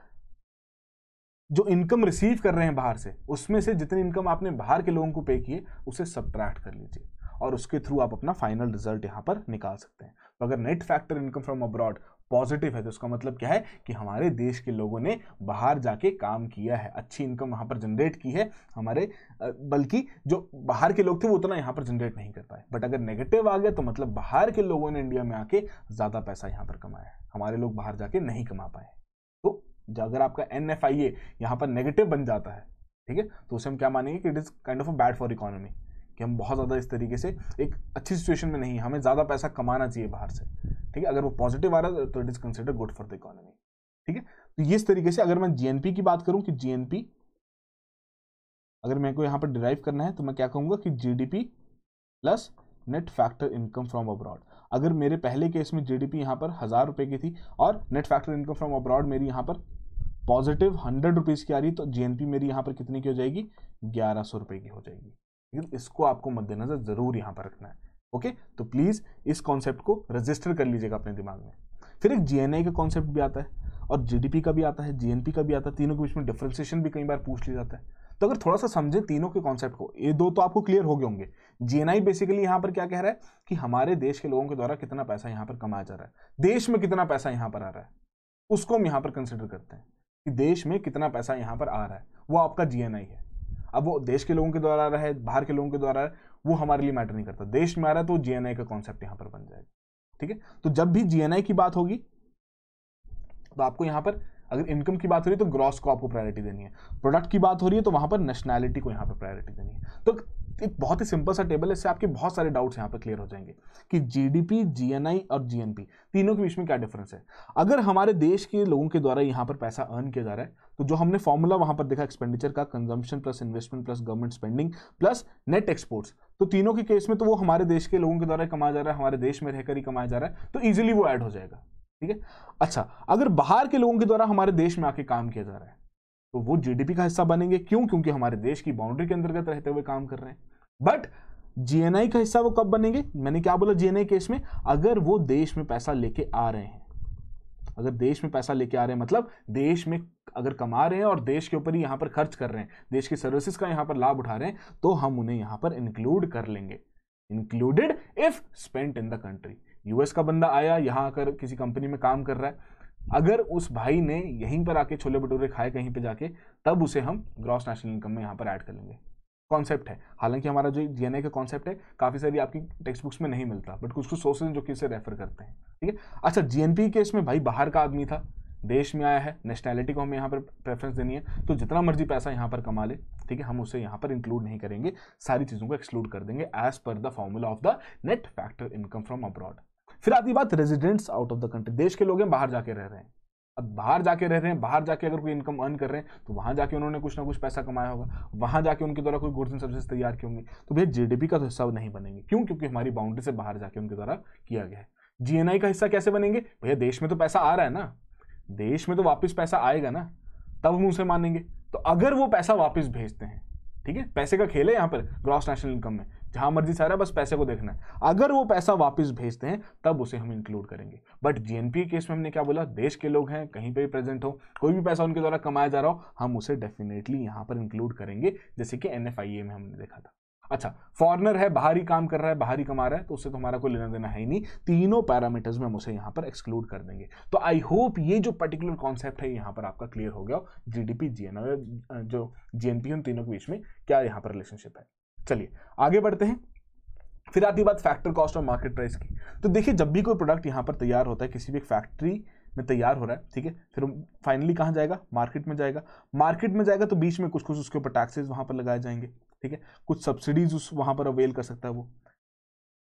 जो इनकम रिसीव कर रहे हैं बाहर से, उसमें से जितनी इनकम आपने बाहर के लोगों को पे किए उसे सब्ट्रैक्ट कर लीजिए और उसके थ्रू आप अपना फाइनल रिज़ल्ट यहाँ पर निकाल सकते हैं। तो अगर net factor income from abroad positive है तो उसका मतलब क्या है कि हमारे देश के लोगों ने बाहर जाके काम किया है, अच्छी इनकम वहाँ पर जनरेट की है हमारे बल्कि जो बाहर के लोग थे वो उतना यहाँ पर जनरेट नहीं कर पाए। बट अगर नेगेटिव आ गया तो मतलब बाहर के लोगों ने इंडिया में आके ज़्यादा पैसा यहाँ पर कमाया है। हमारे लोग बाहर जाके नहीं कमा पाए तो अगर आपका एन एफ़ आई ए यहाँ पर नेगेटिव बन जाता है, ठीक है? तो उसे हम क्या मानेंगे कि it is kind of a bad for economy कि हम बहुत ज़्यादा इस तरीके से एक अच्छी सिचुएशन में नहीं, हमें ज़्यादा पैसा कमाना चाहिए बाहर से, ठीक है? अगर वो पॉजिटिव आ रहा है तो it is consider good for the economy ठीक है? तो इस तरीके से अगर मैं जीएनपी की बात करूँ कि जीएनपी अगर मेरे को यहाँ पर डिराइव करना है तो मैं क्या कहूँगा कि GDP plus net factor income from abroad अगर मेरे पहले केस में जीडीपी यहाँ पर हज़ार रुपये की थी और net factor income from abroad मेरी यहाँ पर पॉजिटिव हंड्रेड रुपीज़ की आ रही तो जीएनपी मेरी यहाँ पर कितने की हो जाएगी? ग्यारह सौ रुपये की हो जाएगी। लेकिन इसको आपको मद्देनजर ज़रूर यहाँ पर रखना है। ओके? तो प्लीज़ इस कॉन्सेप्ट को रजिस्टर कर लीजिएगा अपने दिमाग में। फिर एक जीएनआई का कॉन्सेप्ट भी आता है और जीडीपी का भी आता है जीएनपी का भी आता है, तीनों के बीच में डिफ्रेंसिएशन भी कई बार पूछ लिया जाता है। तो अगर थोड़ा सा समझे तीनों के कॉन्सेप्ट को, ये दो तो आपको क्लियर हो गए होंगे। जीएनआई बेसिकली यहाँ पर क्या कह रहा है कि हमारे देश के लोगों के द्वारा कितना पैसा यहाँ पर कमाया जा रहा है। देश में कितना पैसा यहाँ पर आ रहा है, उसको हम यहाँ पर कंसिडर करते हैं कि देश में कितना पैसा यहाँ पर आ रहा है, वो आपका जीएनआई है। अब वो देश के लोगों के द्वारा आ रहा है बाहर के लोगों के द्वारा आ रहा है वो हमारे लिए मैटर नहीं करता। देश में आ रहा है तो जीएनआई का कॉन्सेप्ट यहाँ पर बन जाएगा। ठीक है? तो जब भी जीएनआई की बात होगी तो आपको यहाँ पर अगर इनकम की बात हो रही है तो ग्रॉस को आपको प्रायोरिटी देनी है। प्रोडक्ट की बात हो रही है तो वहाँ पर नेशनैलिटी को यहाँ पर प्रायोरिटी देनी है। तो एक बहुत ही सिंपल सा टेबल है, इससे आपके बहुत सारे डाउट्स यहाँ पर क्लियर हो जाएँगे कि जीडीपी जीएनआई और जीएनपी तीनों के बीच में क्या डिफरेंस है? अगर हमारे देश के लोगों के द्वारा यहाँ पर पैसा अर्न किया जा रहा है तो जो हमने फॉर्मूला वहाँ पर देखा एक्सपेंडिचर का consumption plus investment plus government spending plus net exports तो तीनों के केस में तो वो हमारे देश के लोगों के द्वारा कमाया जा रहा है, हमारे देश में रहकर ही कमाया जा रहा है तो ईजिली वो ऐड हो जाएगा, ठीक है? अच्छा अगर बाहर के लोगों के द्वारा हमारे देश में आके काम किया जा रहा है तो वो जीडीपी का हिस्सा बनेंगे। क्यों? क्योंकि हमारे देश की बाउंड्री के अंतर्गत रहते हुए काम कर रहे हैं। बट जीएनआई का हिस्सा वो कब बनेंगे? मैंने क्या बोला जीएनआई केस में? अगर वो देश में पैसा लेके आ रहे हैं, अगर देश में पैसा लेके आ रहे हैं मतलब देश में अगर कमा रहे हैं और देश के ऊपर ही यहाँ पर खर्च कर रहे हैं, देश की सर्विसेज़ का यहाँ पर लाभ उठा रहे हैं तो हम उन्हें यहाँ पर इंक्लूड कर लेंगे। Included if spent in the country US का बंदा आया, यहाँ आकर किसी कंपनी में काम कर रहा है। अगर उस भाई ने यहीं पर आके छोले भटूरे खाए कहीं पे जाके, तब उसे हम ग्रॉस नेशनल इनकम में यहाँ पर ऐड कर लेंगे। कॉन्सेप्ट है। हालाँकि हमारा जो जीएनए का कॉन्सेप्ट है, काफ़ी सारी आपकी टेक्स्ट बुक्स में नहीं मिलता बट कुछ कुछ सोर्सेज जो कि इसे रेफर करते हैं। ठीक है? अच्छा जीएनपी केस में भाई बाहर का आदमी था, देश में आया है नेशनैलिटी को हमें यहाँ पर प्रेफरेंस देनी है तो जितना मर्ज़ी पैसा यहाँ पर कमा ले, ठीक है? हम उसे यहाँ पर इंक्लूड नहीं करेंगे, सारी चीज़ों को एक्सक्लूड कर देंगे as per the formula of the net factor income from abroad फिर आती बात residents out of the country देश के लोग हैं, बाहर जाके रह रहे हैं। अब बाहर जाके रह रहे हैं, बाहर जाके अगर कोई इनकम अर्न कर रहे हैं तो वहाँ जाके उन्होंने कुछ ना कुछ पैसा कमाया होगा। वहाँ जाके उनके द्वारा कोई गुड्स एंड सर्विसेज़ तैयार की होंगी। तो भैया जीडीपी का तो हिस्सा नहीं बनेंगे। क्यों? क्योंकि हमारी बाउंड्री से बाहर जाके उनके द्वारा किया गया है। जीएनआई का हिस्सा कैसे बनेंगे? भैया देश में तो पैसा आ रहा है ना। देश में तो वापस पैसा आएगा ना। तब हम उसे मानेंगे। तो अगर वो पैसा वापस भेजते हैं, ठीक है? पैसे का खेल है यहाँ पर ग्रॉस नेशनल इनकम में। जहाँ मर्ज़ी सारा, बस पैसे को देखना है। अगर वो पैसा वापस भेजते हैं, तब उसे हम इंक्लूड करेंगे। बट जीएनपी केस में हमने क्या बोला? देश के लोग हैं, कहीं पे भी प्रेजेंट हो, कोई भी पैसा उनके द्वारा कमाया जा रहा हो, हम उसे डेफिनेटली यहाँ पर इंक्लूड करेंगे, जैसे कि एन में हमने देखा था। अच्छा फॉरनर है, बाहर काम कर रहा है, बाहर कमा रहा है तो उससे तो हमारा कोई लेना देना है ही नहीं। तीनों पैरामीटर्स में हम उसे यहाँ पर एक्सक्लूड कर देंगे। तो आई होप ये जो पर्टिकुलर कॉन्सेप्ट है, यहाँ पर आपका क्लियर हो गया। जीडीपी जीएन जो जीएनपी उन तीनों के बीच में क्या यहाँ पर रिलेशनशिप है? चलिए, आगे बढ़ते हैं। फिर आती बात फैक्टर कॉस्ट और मार्केट प्राइस की। तो देखिए, जब भी कोई प्रोडक्ट यहाँ पर तैयार होता है, किसी भी फैक्ट्री में तैयार हो रहा है, ठीक है, फिर फाइनली कहाँ जाएगा? मार्केट में जाएगा। मार्केट में जाएगा तो बीच में कुछ कुछ उसके ऊपर टैक्सेस वहाँ पर लगाए जाएँगे, ठीक है? कुछ सब्सिडीज उस वहाँ पर अवेल कर सकता है वो।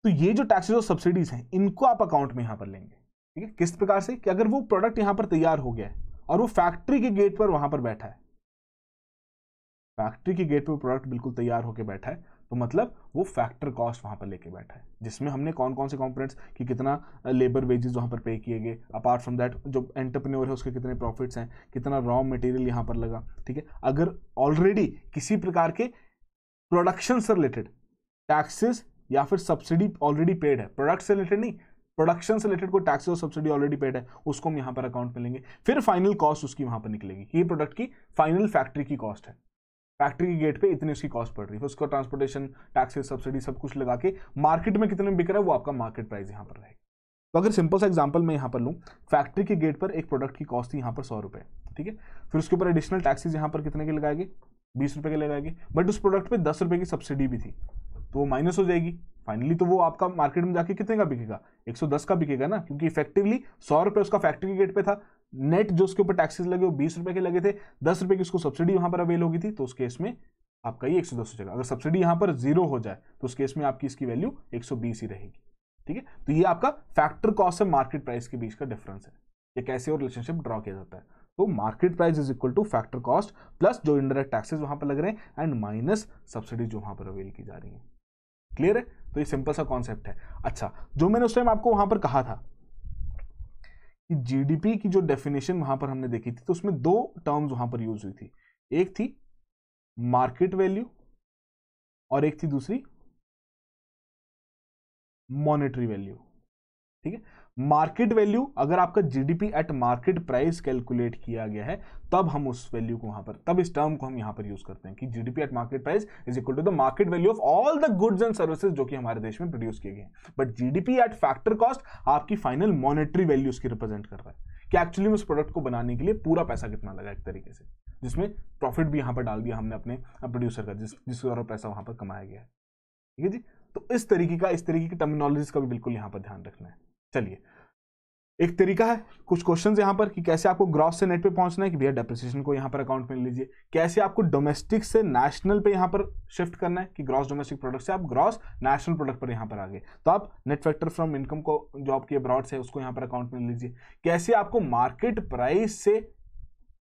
तो ये जो टैक्सेज और सब्सिडीज हैं, इनको आप अकाउंट में यहाँ पर लेंगे, ठीक है? किस प्रकार से? कि अगर वो प्रोडक्ट यहाँ पर तैयार हो गया है और वो फैक्ट्री के गेट पर वहाँ पर बैठा है फैक्ट्री के गेट पर प्रोडक्ट बिल्कुल तैयार होकर बैठा है तो मतलब वो फैक्टर कॉस्ट वहाँ पर लेके बैठा है, जिसमें हमने कौन कौन से कॉम्पोनेंट्स कि कितना लेबर वेजेस वहाँ पर पे किए गए अपार्ट फ्रॉम दैट जो एंटरप्रेन्योर है उसके कितने प्रॉफिट्स हैं, कितना रॉ मटेरियल यहाँ पर लगा, ठीक है? अगर ऑलरेडी किसी प्रकार के प्रोडक्शन से रिलेटेड टैक्सेस या फिर सब्सिडी ऑलरेडी पेड है प्रोडक्ट से रिलेटेड नहीं प्रोडक्शन से रिलेटेड कोई टैक्सेस और सब्सिडी ऑलरेडी पेड है, उसको हम यहाँ पर अकाउंट में लेंगे, फिर फाइनल कॉस्ट उसकी वहाँ पर निकलेगी, ये प्रोडक्ट की फाइनल फैक्ट्री की कॉस्ट है। फैक्ट्री की गेट पे इतनी उसकी कॉस्ट पड़ रही है। उसका ट्रांसपोर्टेशन टैक्सेस सब्सिडी सब कुछ लगा के मार्केट में कितने में बिक रहा है, वो आपका मार्केट प्राइस यहाँ पर रहेगा। तो अगर सिंपल सा एग्जांपल मैं यहाँ पर लूँ फैक्ट्री के गेट पर एक प्रोडक्ट की कॉस्ट थी यहाँ पर सौ रुपये ठीक है? फिर उसके ऊपर एडिशनल टैक्सेस यहाँ पर कितने के लगाएँगे? बीस रुपये के लगाएँगे। बट उस प्रोडक्ट पे दस रुपये की सब्सिडी भी थी तो वो माइनस हो जाएगी। फाइनली तो वो आपका मार्केट में जाके कितने का बिकेगा? 110 का बिकेगा ना, क्योंकि इफेक्टिवली सौ रुपये उसका फैक्ट्री के गेट पे था नेट जो उसके ऊपर टैक्सेस लगे, वो बीस रुपए के लगे थे, दस रुपये की उसको सब्सिडी वहाँ पर अवेल होगी थी तो उस केस में आपका ये एक सौ दस हो जाएगा। अगर सब्सिडी यहाँ पर ज़ीरो हो जाए तो उस केस में आपकी इसकी वैल्यू एक सौ बीस ही रहेगी, ठीक है? तो ये आपका फैक्टर कॉस्ट और मार्केट प्राइस के बीच का डिफरेंस है। ये कैसे और रिलेशनशिप ड्रॉ किया जाता है? तो market price is equal to factor cost plus जो इंडायरेक्ट टैक्सेस वहाँ पर लग रहे हैं एंड माइनस सब्सिडी जो वहाँ पर अवेल की जा रही है। क्लियर है? तो ये सिंपल सा कॉन्सेप्ट है। अच्छा जो मैंने उस टाइम आपको वहाँ पर कहा था कि जीडीपी की जो डेफिनेशन वहाँ पर हमने देखी थी तो उसमें दो टर्म्स वहाँ पर यूज़ हुई थी। एक थी मार्केट वैल्यू और एक थी दूसरी मॉनेटरी वैल्यू ठीक है? मार्केट वैल्यू, अगर आपका GDP at market price calculate किया गया है, तब हम उस वैल्यू को वहाँ पर, तब इस टर्म को हम यहाँ पर यूज़ करते हैं कि GDP at market price is equal to the market value of all the goods and services जो कि हमारे देश में प्रोड्यूस किए गए हैं। But GDP at factor cost आपकी फाइनल मॉनिटरी वैल्यू की रिप्रेजेंट कर रहा है कि एक्चुअली में उस प्रोडक्ट को बनाने के लिए पूरा पैसा कितना लगा एक तरीके से, जिसमें प्रॉफिट भी यहाँ पर डाल दिया हमने अपने प्रोड्यूसर का, जिस जिस द्वारा पैसा वहाँ पर कमाया गया है। ठीक है जी? तो इस तरीके का, इस तरीके की टर्मिनोलॉजीज का भी बिल्कुल यहाँ पर ध्यान रखना है। चलिए। एक तरीका है, कुछ क्वेश्चन यहाँ पर कि कैसे आपको ग्रॉस से नेट पे पहुँचना है कि भैया डेप्रिसिएशन को यहाँ पर अकाउंट में लीजिए। कैसे आपको डोमेस्टिक से नेशनल पे यहाँ पर शिफ्ट करना है कि ग्रॉस डोमेस्टिक प्रोडक्ट से आप ग्रॉस नेशनल प्रोडक्ट पर यहाँ पर आ गए तो आप नेट फैक्टर फ्रॉम इनकम को जो आपकी अब्रॉड से उसको यहाँ पर अकाउंट में लीजिए। कैसे आपको मार्केट प्राइस से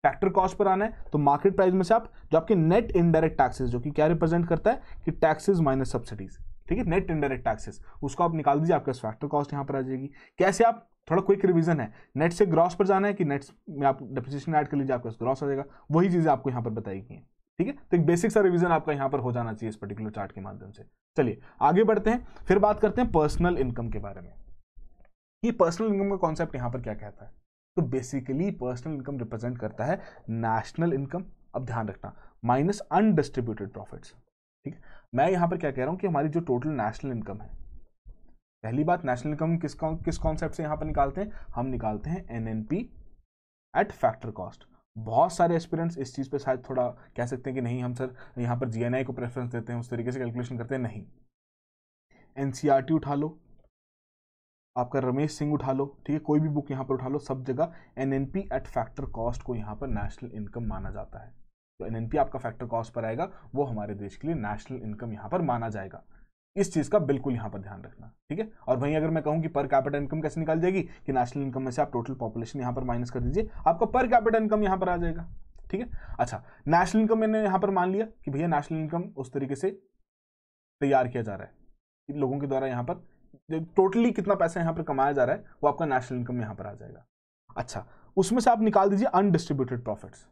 फैक्टर कॉस्ट पर आना है तो मार्केट प्राइस में से आप जो आपके नेट इनडायरेक्ट टैक्सेस जो कि क्या रिप्रेजेंट करता है कि टैक्सेस माइनस सब्सिडीज ठीक है नेट इनडायरेक्ट टैक्सेस उसको आप निकाल दीजिए, आपका फैक्टर कॉस्ट यहाँ पर आ जाएगी। कैसे आप, थोड़ा क्विक रिवीजन है नेट से ग्रॉस पर जाना है कि नेट में आप डेप्रिसिएशन ऐड कर लीजिए, आपका ग्रॉस आ जाएगा, वही चीज़ें आपको यहाँ पर बताई गई हैं ठीक है तो एक बेसिक सा रिवीजन आपका यहाँ पर हो जाना चाहिए इस पर्टिकुलर चार्ट के माध्यम से। चलिए, आगे बढ़ते हैं, फिर बात करते हैं पर्सनल इनकम के बारे में। ये पर्सनल इनकम का कॉन्सेप्ट यहाँ पर क्या कहता है? तो बेसिकली पर्सनल इनकम रिप्रेजेंट करता है नेशनल इनकम अब ध्यान रखना माइनस अनडिस्ट्रीब्यूटेड प्रॉफिट्स ठीक है? मैं यहाँ पर क्या कह रहा हूँ कि हमारी जो टोटल नेशनल इनकम है, पहली बात नेशनल इनकम किस किस कॉन्सेप्ट से यहाँ पर निकालते हैं? हम निकालते हैं N N P at factor cost बहुत सारे एस्पिरेंट्स इस चीज़ पे शायद थोड़ा कह सकते हैं कि नहीं, हम सर यहाँ पर जीएनआई को प्रेफरेंस देते हैं, उस तरीके से कैलकुलेशन करते हैं, नहीं। एनसीईआरटी उठा लो, आपका रमेश सिंह उठा लो, ठीक है? कोई भी बुक यहाँ पर उठा लो, सब जगह एनएनपी एट फैक्टर कॉस्ट को यहाँ पर नेशनल इनकम माना जाता है। तो एनएनपी आपका फैक्टर कॉस्ट पर आएगा, वो हमारे देश के लिए नेशनल इनकम यहाँ पर माना जाएगा। इस चीज़ का बिल्कुल यहाँ पर ध्यान रखना, ठीक है? और वहीं अगर मैं कहूँ कि पर कैपिटल इनकम कैसे निकाल जाएगी, कि नेशनल इनकम में से आप टोटल पॉपुलेशन यहाँ पर माइनस कर दीजिए, आपका पर कैपिटल इनकम यहाँ पर आ जाएगा, ठीक है? अच्छा नेशनल इनकम मैंने यहाँ पर मान लिया कि भैया नेशनल इनकम उस तरीके से तैयार किया जा रहा है। लोगों के द्वारा यहाँ पर टोटली कितना पैसा यहाँ पर कमाया जा रहा है, वो आपका नेशनल इनकम यहाँ पर आ जाएगा। अच्छा उसमें से आप निकाल दीजिए अनडिस्ट्रीब्यूटेड प्रॉफिट्स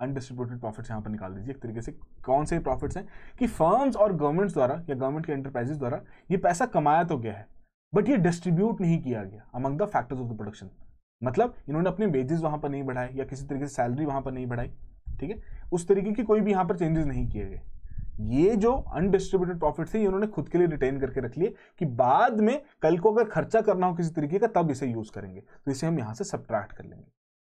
अनडिस्ट्रीब्यूटेड प्रॉफिट्स यहाँ पर निकाल दीजिए। एक तरीके से कौन से प्रॉफिट्स हैं कि फर्म्स और गवर्नमेंट्स द्वारा या गवर्नमेंट के एंटरप्राइजेस द्वारा ये पैसा कमाया तो गया है बट ये डिस्ट्रीब्यूट नहीं किया गया among the factors of the production मतलब इन्होंने अपने वेजेस वहाँ पर नहीं बढ़ाए या किसी तरीके से सैलरी वहाँ पर नहीं बढ़ाई, ठीक है? उस तरीके की कोई भी यहाँ पर चेंजेस नहीं किए गए। ये जो अनडिस्ट्रीब्यूटेड प्रॉफिट थे इन्होंने खुद के लिए रिटेन करके रख लिए कि बाद में कल को अगर खर्चा करना हो किसी तरीके का, तब इसे यूज़ करेंगे। तो इसे हम यहाँ से सब्ट्रैक्ट कर लेंगे।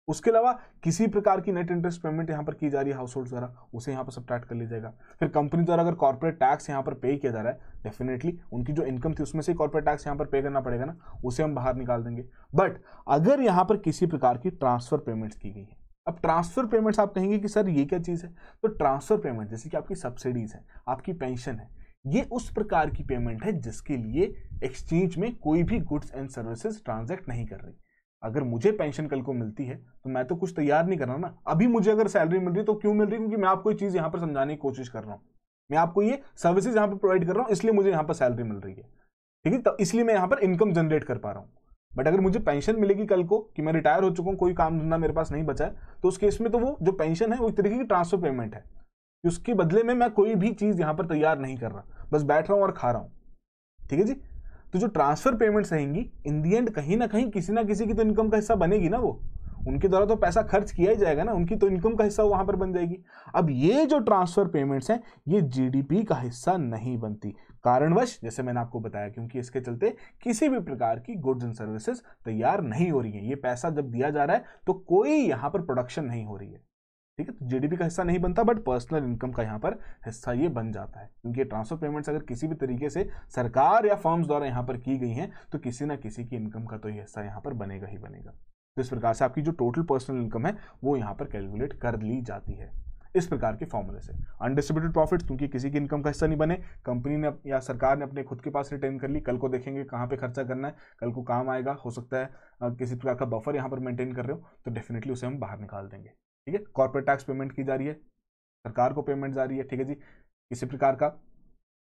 उसके अलावा किसी प्रकार की नेट इंटरेस्ट पेमेंट यहाँ पर की जा रही है हाउस होल्ड द्वारा, उसे यहाँ पर सब्ट्रैक्ट कर लिया जाएगा। फिर कंपनी द्वारा अगर कॉर्पोरेट टैक्स यहाँ पर पे किया जा रहा है डेफिनेटली उनकी जो इनकम थी उसमें से कॉर्पोरेट टैक्स यहाँ पर पे करना पड़ेगा ना, उसे हम बाहर निकाल देंगे। बट अगर यहाँ पर किसी प्रकार की ट्रांसफ़र पेमेंट्स की गई है, अब ट्रांसफ़र पेमेंट्स आप कहेंगे कि, सर, ये क्या चीज़ है? तो ट्रांसफ़र पेमेंट जैसे कि आपकी सब्सिडीज है, आपकी पेंशन है, ये उस प्रकार की पेमेंट है जिसके लिए एक्सचेंज में कोई भी गुड्स एंड सर्विसेज़ ट्रांजैक्ट नहीं कर रही। अगर मुझे पेंशन कल को मिलती है तो मैं तो कुछ तैयार नहीं कर रहा ना। अभी मुझे अगर सैलरी मिल रही है तो क्यों मिल रही है? क्योंकि मैं आपको ये चीज़ यहाँ पर समझाने की कोशिश कर रहा हूँ। मैं आपको ये सर्विसेज़ यहाँ पर प्रोवाइड कर रहा हूँ, इसलिए मुझे यहाँ पर सैलरी मिल रही है। ठीक है? तो इसलिए मैं यहाँ पर इनकम जनरेट कर पा रहा हूँ। बट अगर मुझे पेंशन मिलेगी कल को कि मैं रिटायर हो चुका हूँ, कोई काम धंधा मेरे पास नहीं बचा है तो उस केस में तो वो जो पेंशन है, वो एक तरीके की ट्रांसफ़र पेमेंट है। उसके बदले में मैं कोई भी चीज़ यहाँ पर तैयार नहीं कर रहा। बस बैठ रहा हूँ और खा रहा हूँ। ठीक है जी? तो जो ट्रांसफ़र पेमेंट्स रहेंगी इन दी एंड कहीं ना कहीं किसी ना किसी की तो इनकम का हिस्सा बनेगी ना वो। उनके द्वारा तो पैसा खर्च किया ही जाएगा ना, उनकी तो इनकम का हिस्सा वहाँ पर बन जाएगी। अब ये जो ट्रांसफ़र पेमेंट्स हैं, ये जीडीपी का हिस्सा नहीं बनती। कारणवश, जैसे मैंने आपको बताया, क्योंकि इसके चलते किसी भी प्रकार की गुड्स एंड सर्विसेज़ तैयार नहीं हो रही है। ये पैसा जब दिया जा रहा है तो कोई यहाँ पर प्रोडक्शन नहीं हो रही है। ठीक है तो जीडीपी का हिस्सा नहीं बनता बट पर्सनल इनकम का यहाँ पर हिस्सा ये बन जाता है। क्योंकि ट्रांसफ़र पेमेंट्स अगर किसी भी तरीके से सरकार या फर्म्स द्वारा यहाँ पर की गई हैं तो किसी ना किसी की इनकम का तो ये हिस्सा यहाँ पर बनेगा ही बनेगा। तो इस प्रकार से आपकी जो टोटल पर्सनल इनकम है, वो यहाँ पर कैलकुलेट कर ली जाती है। इस प्रकार के फॉर्मूले से। अनडिस्ट्रीब्यूटेड प्रॉफिट क्योंकि किसी की इनकम का हिस्सा नहीं बने कंपनी ने या सरकार ने अपने खुद के पास रिटेन कर ली, कल को देखेंगे कहाँ पे खर्चा करना है, कल को काम आएगा, हो सकता है किसी प्रकार का बफर यहाँ पर मेंटेन कर रहे हो तो डेफिनेटली उसे हम बाहर निकाल देंगे। ठीक है? कॉर्पोरेट टैक्स पेमेंट की जा रही है। सरकार को पेमेंट जा रही है, ठीक है जी? किसी प्रकार का।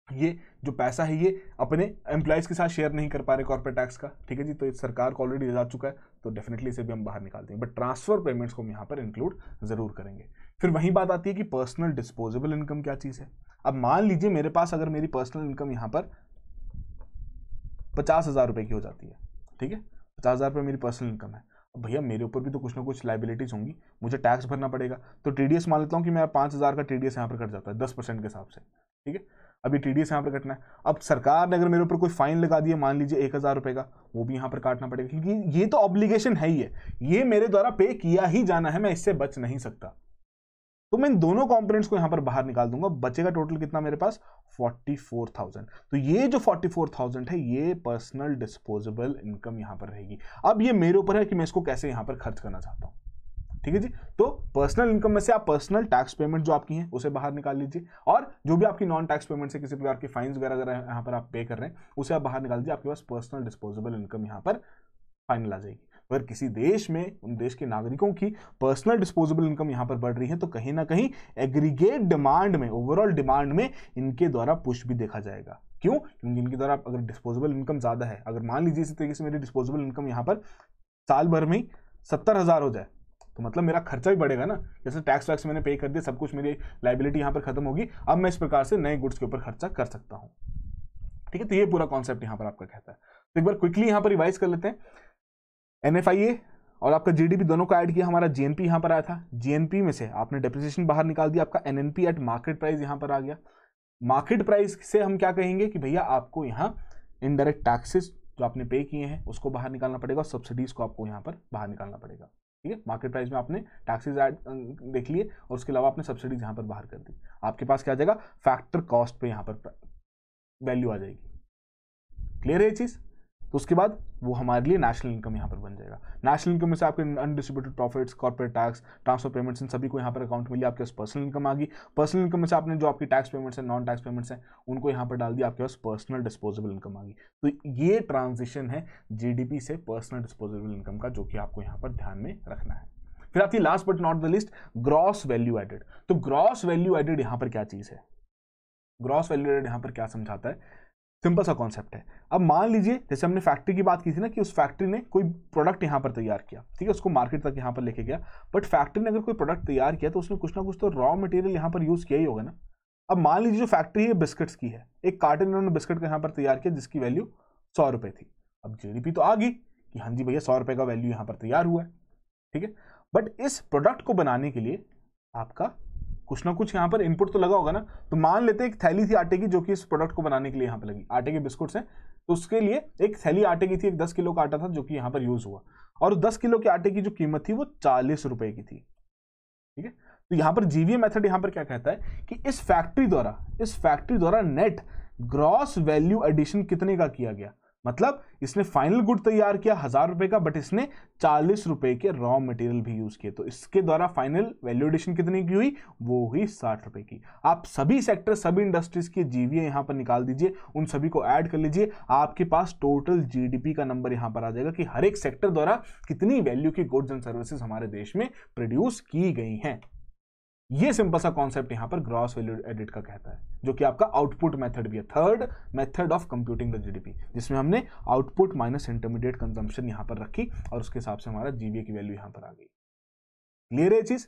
ये जो पैसा है, ये अपने एम्प्लॉयज़ के साथ शेयर नहीं कर पा रहे कॉर्पोरेट टैक्स का, ठीक है जी? तो सरकार को ऑलरेडी जा चुका है तो डेफिनेटली इसे भी हम बाहर निकालते हैं बट ट्रांसफ़र पेमेंट्स को हम यहाँ पर इंक्लूड ज़रूर करेंगे। फिर वही बात आती है कि पर्सनल डिस्पोजेबल इनकम क्या चीज़ है। अब मान लीजिए मेरे पास अगर मेरी पर्सनल इनकम यहाँ पर पचास हज़ार रुपये की हो जाती है, ठीक है? पचास हज़ार रुपये मेरी पर्सनल इनकम है। भैया मेरे ऊपर भी तो कुछ ना कुछ लाइबिलिटीज होंगी, मुझे टैक्स भरना पड़ेगा। तो टी डी एस मान लेता हूँ कि मैं पाँच हज़ार का टी डी एस यहाँ पर कट जाता है, दस परसेंट के हिसाब से, ठीक है? अभी टी डी एस यहाँ पर कटना है। अब सरकार ने अगर मेरे ऊपर कोई फाइन लगा दिया मान लीजिए एक हज़ार रुपये का, वो भी यहाँ पर काटना पड़ेगा। क्योंकि ये तो ऑब्लिगेशन है ही है। ये मेरे द्वारा पे किया ही जाना है, मैं इससे बच नहीं सकता। तो मैं इन दोनों कंपोनेंट्स को यहाँ पर बाहर निकाल दूँगा। बचेगा टोटल कितना मेरे पास? 44,000 तो ये जो 44,000 है ये पर्सनल डिस्पोजेबल इनकम यहाँ पर रहेगी। अब ये मेरे ऊपर है कि मैं इसको कैसे यहाँ पर खर्च करना चाहता हूँ। ठीक है जी? तो पर्सनल इनकम में से आप पर्सनल टैक्स पेमेंट जो आपकी है उसे बाहर निकाल लीजिए। और जो भी आपकी नॉन टैक्स पेमेंट से किसी प्रकार की फाइन्स वगैरह अगर यहाँ पर आप पे कर रहे हैं उसे आप बाहर निकाल दीजिए। आपके पास पर्सनल डिस्पोजेबल इनकम यहाँ पर फाइनल आ जाएगी। अगर किसी देश में, उन देश के नागरिकों की पर्सनल डिस्पोजेबल इनकम यहाँ पर बढ़ रही है तो कहीं ना कहीं एग्रीगेट डिमांड में ओवरऑल डिमांड में इनके द्वारा पुश भी देखा जाएगा। क्यों? क्योंकि इनके द्वारा अगर डिस्पोजेबल इनकम ज़्यादा है, अगर मान लीजिए इसी तरीके से मेरी डिस्पोजेबल इनकम यहाँ पर साल भर में सत्तर हज़ार हो जाए तो मतलब मेरा खर्चा भी बढ़ेगा ना। जैसे टैक्स वैक्स मैंने पे कर दिया, सब कुछ मेरी लाइबिलिटी यहाँ पर खत्म होगी, अब मैं इस प्रकार से नए गुड्स के ऊपर खर्चा कर सकता हूँ। ठीक है? तो ये पूरा कॉन्सेप्ट यहाँ पर आपका कहता है। तो एक बार क्विकली यहाँ पर रिवाइज कर लेते हैं। एन और आपका जीडीपी दोनों को ऐड किया, हमारा जीएनपी यहाँ पर आया था। जीएनपी में से आपने डेप्रिसिएशन बाहर निकाल दिया, आपका एनएनपी एट मार्केट प्राइस यहाँ पर आ गया। मार्केट प्राइस से हम क्या कहेंगे कि भैया आपको यहाँ इनडायरेक्ट टैक्सेस जो आपने पे किए हैं, उसको बाहर निकालना पड़ेगा सब्सिडीज को आपको यहाँ पर बाहर निकालना पड़ेगा। ठीक है? मार्केट प्राइस में आपने टैक्सेस ऐड देख लिए और उसके अलावा आपने सब्सिडीज यहाँ पर बाहर कर दी। आपके पास क्या आ जाएगा? फैक्टर कॉस्ट पे यहाँ पर वैल्यू आ जाएगी। क्लियर है ये चीज़? तो उसके बाद वो हमारे लिए नेशनल इनकम यहाँ पर बन जाएगा। नेशनल इनकम में से आपके undistributed profits corporate tax transfer payments इन सभी को यहाँ पर अकाउंट मिली आपके पास पर्सनल इनकम आ गई। पर्सनल इनकम में से आपने जो आपकी टैक्स पेमेंट्स है नॉन टैक्स पेमेंट्स हैं, उनको यहाँ पर डाल दिया, आपके पास पर्सनल डिस्पोजेबल इनकम आ गई। तो ये ट्रांजिशन है जीडीपी से पर्सनल डिस्पोजेबल इनकम का, जो कि आपको यहाँ पर ध्यान में रखना है। फिर आती last but not the list gross value added तो ग्रॉस वैल्यू एडेड यहाँ पर क्या चीज़ है? ग्रॉस वैल्यू एडेड यहाँ पर क्या समझाता है? सिंपल सा कॉन्सेप्ट है। अब मान लीजिए, जैसे हमने फैक्ट्री की बात की थी ना कि उस फैक्ट्री ने कोई प्रोडक्ट यहाँ पर तैयार किया, ठीक है? उसको मार्केट तक यहाँ पर लेके गया। बट फैक्ट्री ने अगर कोई प्रोडक्ट तैयार किया तो उसने कुछ ना कुछ तो रॉ मटेरियल यहाँ पर यूज़ किया ही होगा ना। अब मान लीजिए, जो फैक्ट्री है, बिस्किट्स की है। एक कार्टन इन्होंने बिस्किट का यहाँ पर तैयार किया, जिसकी वैल्यू सौ रुपये थी। अब जीडीपी तो आ गई कि हाँ जी भैया, सौ रुपये का वैल्यू यहाँ पर तैयार हुआ है, ठीक है? बट इस प्रोडक्ट को बनाने के लिए आपका कुछ ना कुछ यहाँ पर इनपुट तो लगा होगा ना। तो मान लेते हैं एक थैली थी आटे की जो कि इस प्रोडक्ट को बनाने के लिए यहाँ पर लगी, आटे के बिस्कुट्स हैं तो उसके लिए एक थैली आटे की थी, एक दस किलो का आटा था जो कि यहाँ पर यूज़ हुआ। और दस किलो के आटे की जो कीमत थी वो चालीस रुपए की थी। ठीक है? तो यहाँ पर जीवीए मेथड यहाँ पर क्या कहता है कि इस फैक्ट्री द्वारा, इस फैक्ट्री द्वारा नेट ग्रॉस वैल्यू एडिशन कितने का किया गया? मतलब इसने फाइनल गुड तैयार किया हज़ार रुपए का बट इसने चालीस रुपए के रॉ मटेरियल भी यूज़ किए। तो इसके द्वारा फाइनल वैल्यू एडिशन कितने की हुई? वो हुई साठ रुपए की। आप सभी सेक्टर सभी इंडस्ट्रीज़ के जीवीए यहाँ पर निकाल दीजिए, उन सभी को ऐड कर लीजिए। आपके पास टोटल जीडीपी का नंबर यहाँ पर आ जाएगा कि हर एक सेक्टर द्वारा कितनी वैल्यू की गुड्स एंड सर्विसेज़ हमारे देश में प्रोड्यूस की गई हैं। ये सिंपल सा कॉन्सेप्ट यहाँ पर ग्रॉस वैल्यू एडिट का कहता है, जो कि आपका आउटपुट मेथड भी है। Third method of computing the GDP जिसमें हमने आउटपुट माइनस इंटरमीडिएट कंजम्पशन यहाँ पर रखी और उसके हिसाब से हमारा जीबीए की वैल्यू यहाँ पर आ गई। क्लियर है चीज़?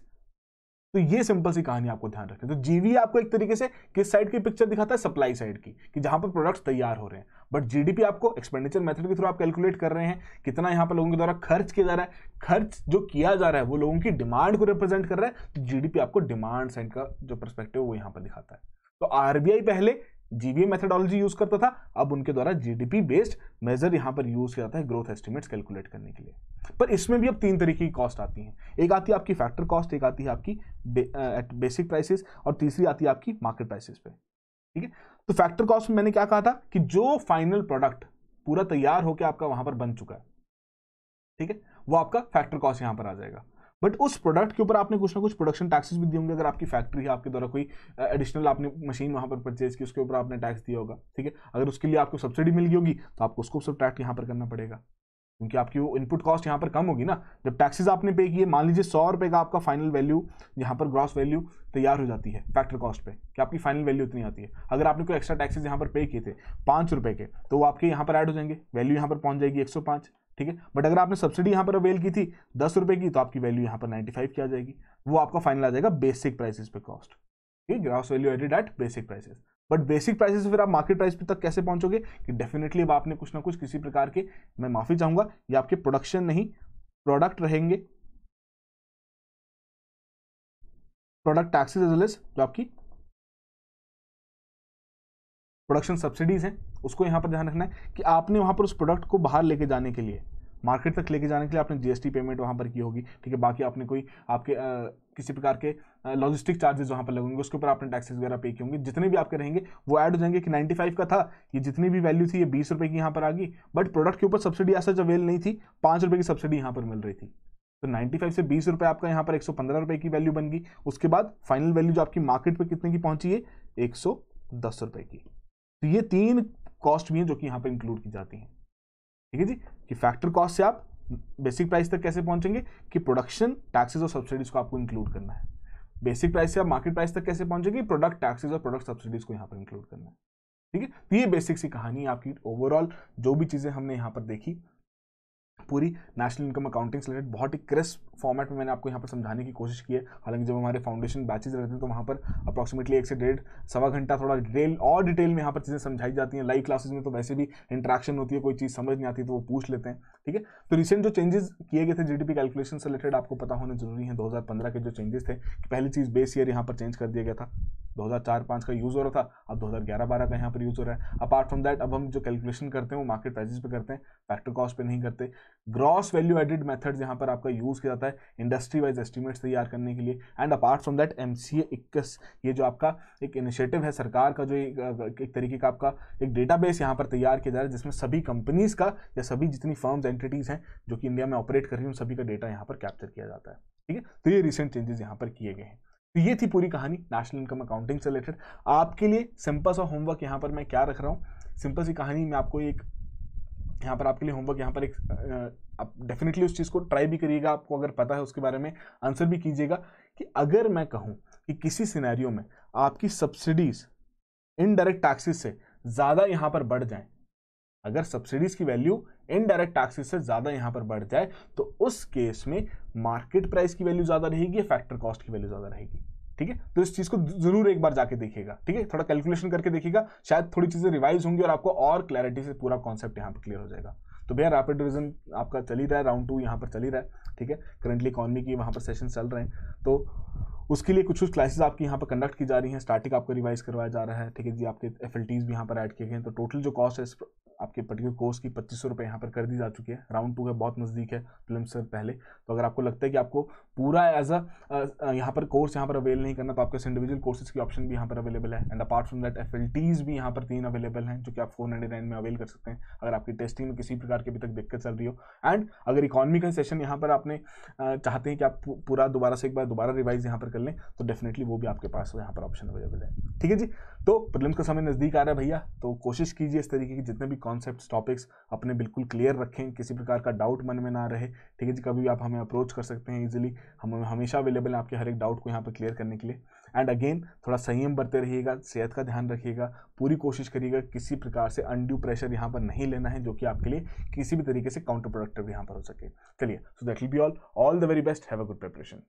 तो ये सिंपल सी कहानी आपको ध्यान रखनी तो जीवी आपको एक तरीके से किस साइड की पिक्चर दिखाता है? सप्लाई साइड की, कि जहाँ पर प्रोडक्ट्स तैयार हो रहे हैं। बट जीडीपी आपको एक्सपेंडिचर मेथड के थ्रू आप कैलकुलेट कर रहे हैं, कितना यहाँ पर लोगों के द्वारा खर्च किया जा रहा है। खर्च जो किया जा रहा है, वो लोगों की डिमांड को रिप्रेजेंट कर रहा है तो जीडीपी आपको डिमांड साइड का जो परस्पेक्टिव वो यहाँ पर दिखाता है। तो आरबीआई पहले जीबीए मेथडोलॉजी यूज़ करता था, अब उनके द्वारा जीडीपी बेस्ड मेजर यहाँ पर यूज़ किया जाता है ग्रोथ एस्टिमेट्स कैलकुलेट करने के लिए। पर इसमें भी अब तीन तरीके की कॉस्ट आती हैं। एक आती है आपकी फैक्टर कॉस्ट एक आती है आपकी एट बेसिक प्राइसेस और तीसरी आती है आपकी मार्केट प्राइसेस पे। ठीक है? तो फैक्टर कॉस्ट में मैंने क्या कहा था कि जो फाइनल प्रोडक्ट पूरा तैयार होकर आपका वहाँ पर बन चुका है, ठीक है? वो आपका फैक्टर कॉस्ट यहाँ पर आ जाएगा। बट उस प्रोडक्ट के ऊपर आपने कुछ ना कुछ प्रोडक्शन टैक्सेस भी दिए होंगे, अगर आपकी फैक्ट्री है आपके द्वारा कोई एडिशनल आपने मशीन वहाँ पर परचेज की, उसके ऊपर आपने टैक्स दिया होगा, ठीक है? अगर उसके लिए आपको सब्सिडी मिल गई होगी तो आपको उसको सब टैक्स यहाँ पर करना पड़ेगा। क्योंकि आपकी वो इनपुट कॉस्ट यहाँ पर कम होगी ना। जब टैक्सेस आपने पे किए, मान लीजिए सौ रुपये का आपका फाइनल वैल्यू यहाँ पर ग्रॉस वैल्यू तैयार हो जाती है फैक्टर कॉस्ट पे, कि आपकी फाइनल वैल्यू इतनी आती है। अगर आपने कोई एक्स्ट्रा टैक्सेस यहाँ पर पे किए थे, पाँच रुपये के तो वो आपके यहाँ पर ऐड हो जाएँगे। वैल्यू यहाँ पर पहुँच जाएगी एक सौ पाँच, ठीक है? बट अगर आपने सब्सिडी यहाँ पर अवेल की थी दस रुपए की तो आपकी वैल्यू यहाँ पर नाइन्टी फाइव की आ जाएगी। वो आपका फाइनल आ जाएगा बेसिक प्राइसेस पे कॉस्ट ठीक gross value added at basic prices but basic prices फिर आप मार्केट प्राइस पे तक कैसे पहुंचोगे? कि डेफिनेटली अब आपने कुछ ना कुछ किसी प्रकार के मैं माफ़ी चाहूँगा ये आपके प्रोडक्शन नहीं प्रोडक्ट रहेंगे। Product taxes as well as जो आपकी प्रोडक्शन सब्सिडीज हैं उसको यहाँ पर ध्यान रखना है कि आपने वहाँ पर उस प्रोडक्ट को बाहर लेके जाने के लिए मार्केट तक लेके जाने के लिए आपने जीएसटी पेमेंट वहाँ पर की होगी। ठीक है बाकी आपने कोई आपके आ, किसी प्रकार के लॉजिस्टिक चार्जेस वहाँ पर लगेंगे। उसके ऊपर आपने टैक्सेस वगैरह पे किए होंगे। जितने भी आपके रहेंगे, वो ऐड हो जाएँगे कि 95 का था, ये जितनी भी वैल्यू थी, ये बीस रुपये की यहाँ पर आ गई। बट प्रोडक्ट के ऊपर सब्सिडी ऐसा अवेल नहीं थी, पाँच रुपये की सब्सिडी यहाँ पर मिल रही थी। तो 95 से बीस रुपये आपका यहाँ पर एक सौ पंद्रह की वैल्यू बन गई। उसके बाद फाइनल वैल्यू जो आपकी मार्केट पर कितने की पहुँची है? एक सौ की। तो ये तीन कॉस्ट भी हैं जो कि यहाँ पर इंक्लूड की जाती हैं। ठीक है जी? कि फैक्टर कॉस्ट से आप बेसिक प्राइस तक कैसे पहुँचेंगे? कि प्रोडक्शन टैक्सेस और सब्सिडीज को आपको इंक्लूड करना है। बेसिक प्राइस से आप मार्केट प्राइस तक कैसे पहुँचेंगे? प्रोडक्ट टैक्सेस और प्रोडक्ट सब्सिडीज को यहाँ पर इंक्लूड करना है। ठीक है? तो ये बेसिक सी कहानी आपकी ओवरऑल जो भी चीज़ें हमने यहाँ पर देखी। पूरी नेशनल इनकम अकाउंटिंग से रिलेटेड बहुत ही क्रिस्प फॉर्मेट में मैंने आपको यहाँ पर समझाने की कोशिश की है। हालाँकि जब हमारे फाउंडेशन बैचेज रहते हैं तो वहाँ पर अप्रॉक्सीमेटली एक से डेढ़, सवा घंटा थोड़ा डिटेल और डिटेल में यहाँ पर चीज़ें समझाई जाती हैं। लाइव क्लासेज में तो वैसे भी इंट्रैक्शन होती है, कोई चीज़ समझ नहीं आती तो वो पूछ लेते हैं, ठीक है? तो रिसेंट जो चेंजेस किए गए थे जीडीपी कैलकुलेशन से रिलेटेड आपको पता होना ज़रूरी है। 2015 के जो चेंजेस थे पहली चीज़ बेस ईयर यहाँ पर चेंज कर दिया गया था। 2004-5 का यूज़ हो रहा था अब 2011-12 का यहाँ पर यूज़ हो रहा है। अपार्ट फ्रॉम दैट अब हम जो कैलकुलेशन करते हैं वो मार्केट प्राइसेस पे करते हैं फैक्टर कॉस्ट पे नहीं करते। ग्रॉस वैल्यू एडिड मेथड्स यहाँ पर आपका यूज़ किया जाता है इंडस्ट्री वाइज एस्टिमेट्स तैयार करने के लिए। And apart from that M C ये जो आपका एक इनिशिएटिव है सरकार का जो एक, तरीके का आपका एक डेटाबेस यहाँ पर तैयार किया जा रहा है जिसमें सभी कंपनीज़ का या सभी जितनी फर्म्स एंटिटीज़ हैं जो कि इंडिया में ऑपरेट कर रही हैं उन सभी का डेटा यहाँ पर कैप्चर किया जाता है। ठीक है? तो ये रिसेंट चेंजेस यहाँ पर किए गए हैं। तो ये थी पूरी कहानी नेशनल इनकम अकाउंटिंग से रिलेटेड आपके लिए सिंपल सा होमवर्क यहाँ पर मैं क्या रख रहा हूँ? सिंपल सी कहानी में आपको एक, यहाँ पर आपके लिए होमवर्क यहाँ पर एक आप डेफिनेटली उस चीज़ को ट्राई भी करिएगा, आपको अगर पता है उसके बारे में आंसर भी कीजिएगा कि अगर मैं कहूँ कि किसी सिनेरियो में आपकी सब्सिडीज इनडायरेक्ट टैक्सेस से ज़्यादा यहाँ पर बढ़ जाए, अगर सब्सिडीज की वैल्यू इनडायरेक्ट टैक्सेस से ज़्यादा यहाँ पर बढ़ जाए तो उस केस में मार्केट प्राइस की वैल्यू ज़्यादा रहेगी फैक्टर कॉस्ट की वैल्यू ज़्यादा रहेगी। ठीक है? तो इस चीज़ को ज़रूर एक बार जाके देखिएगा, ठीक है? थोड़ा कैलकुलेशन करके देखिएगा, शायद थोड़ी चीज़ें रिवाइज होंगी और आपको और क्लैरिटी से पूरा कॉन्सेप्ट यहाँ पर क्लियर हो जाएगा। तो भैया रैपिड रिविजन आपका चल ही रहा है राउंड टू यहाँ पर चल ही रहा है, ठीक है? करंटली इकॉनमी की वहाँ पर सेशन चल रहे हैं। तो उसके लिए कुछ कुछ क्लासेस आपकी यहाँ पर कंडक्ट की जा रही हैं स्टार्टिंग आपका रिवाइज करवाया जा रहा है, ठीक है जी, आपके एफ़ भी यहाँ पर ऐड किए गए हैं तो टोटल जो कॉस्ट है इस आपके पर्टिकुलर कोर्स की पच्चीस सौ रुपये यहाँ पर कर दी जा चुकी है। राउंड टू है, बहुत नज़दीक है फ़िल्म से पहले। तो अगर आपको लगता है कि आपको पूरा एज अ यहाँ पर कोर्स यहाँ पर अवेल नहीं करना तो आपके इंडिविजुअल कोर्सेज की ऑप्शन भी यहाँ पर अवेलेबल है। And apart from that F भी यहाँ पर तीन अवेलेबल हैं, जो कि आप फोर नाइन में अवेल कर सकते हैं, अगर आपकी टेस्टिंग में किसी प्रकार की अभी तक दिक्कत चल रही हो। एंड अगर इकॉनमी का सेशन यहाँ पर आपने चाहते हैं कि आप पूरा दोबारा से एक बार दोबारा रिवाइज यहाँ पर कर लें तो डेफिनेटली वो भी आपके पास यहाँ पर ऑप्शन अवेलेबल है। ठीक है जी? तो प्रिलिम्स का समय नज़दीक आ रहा है भैया तो कोशिश कीजिए इस तरीके के जितने भी कॉन्सेप्ट टॉपिक्स अपने बिल्कुल क्लियर रखें, किसी प्रकार का डाउट मन में ना रहे। ठीक है जी? कभी भी आप हमें अप्रोच कर सकते हैं इजीली हम हमेशा अवेलेबल हैं आपके हर एक डाउट को यहाँ पर क्लियर करने के लिए। एंड अगेन थोड़ा संयम बरते रहिएगा, सेहत का ध्यान रखिएगा, पूरी कोशिश करिएगा किसी प्रकार से अनड्यू प्रेशर यहाँ पर नहीं लेना है, जो कि आपके लिए किसी भी तरीके से काउंटर प्रोडक्टिव यहाँ पर हो सके। चलिए so that will be all all the very best have a good preparation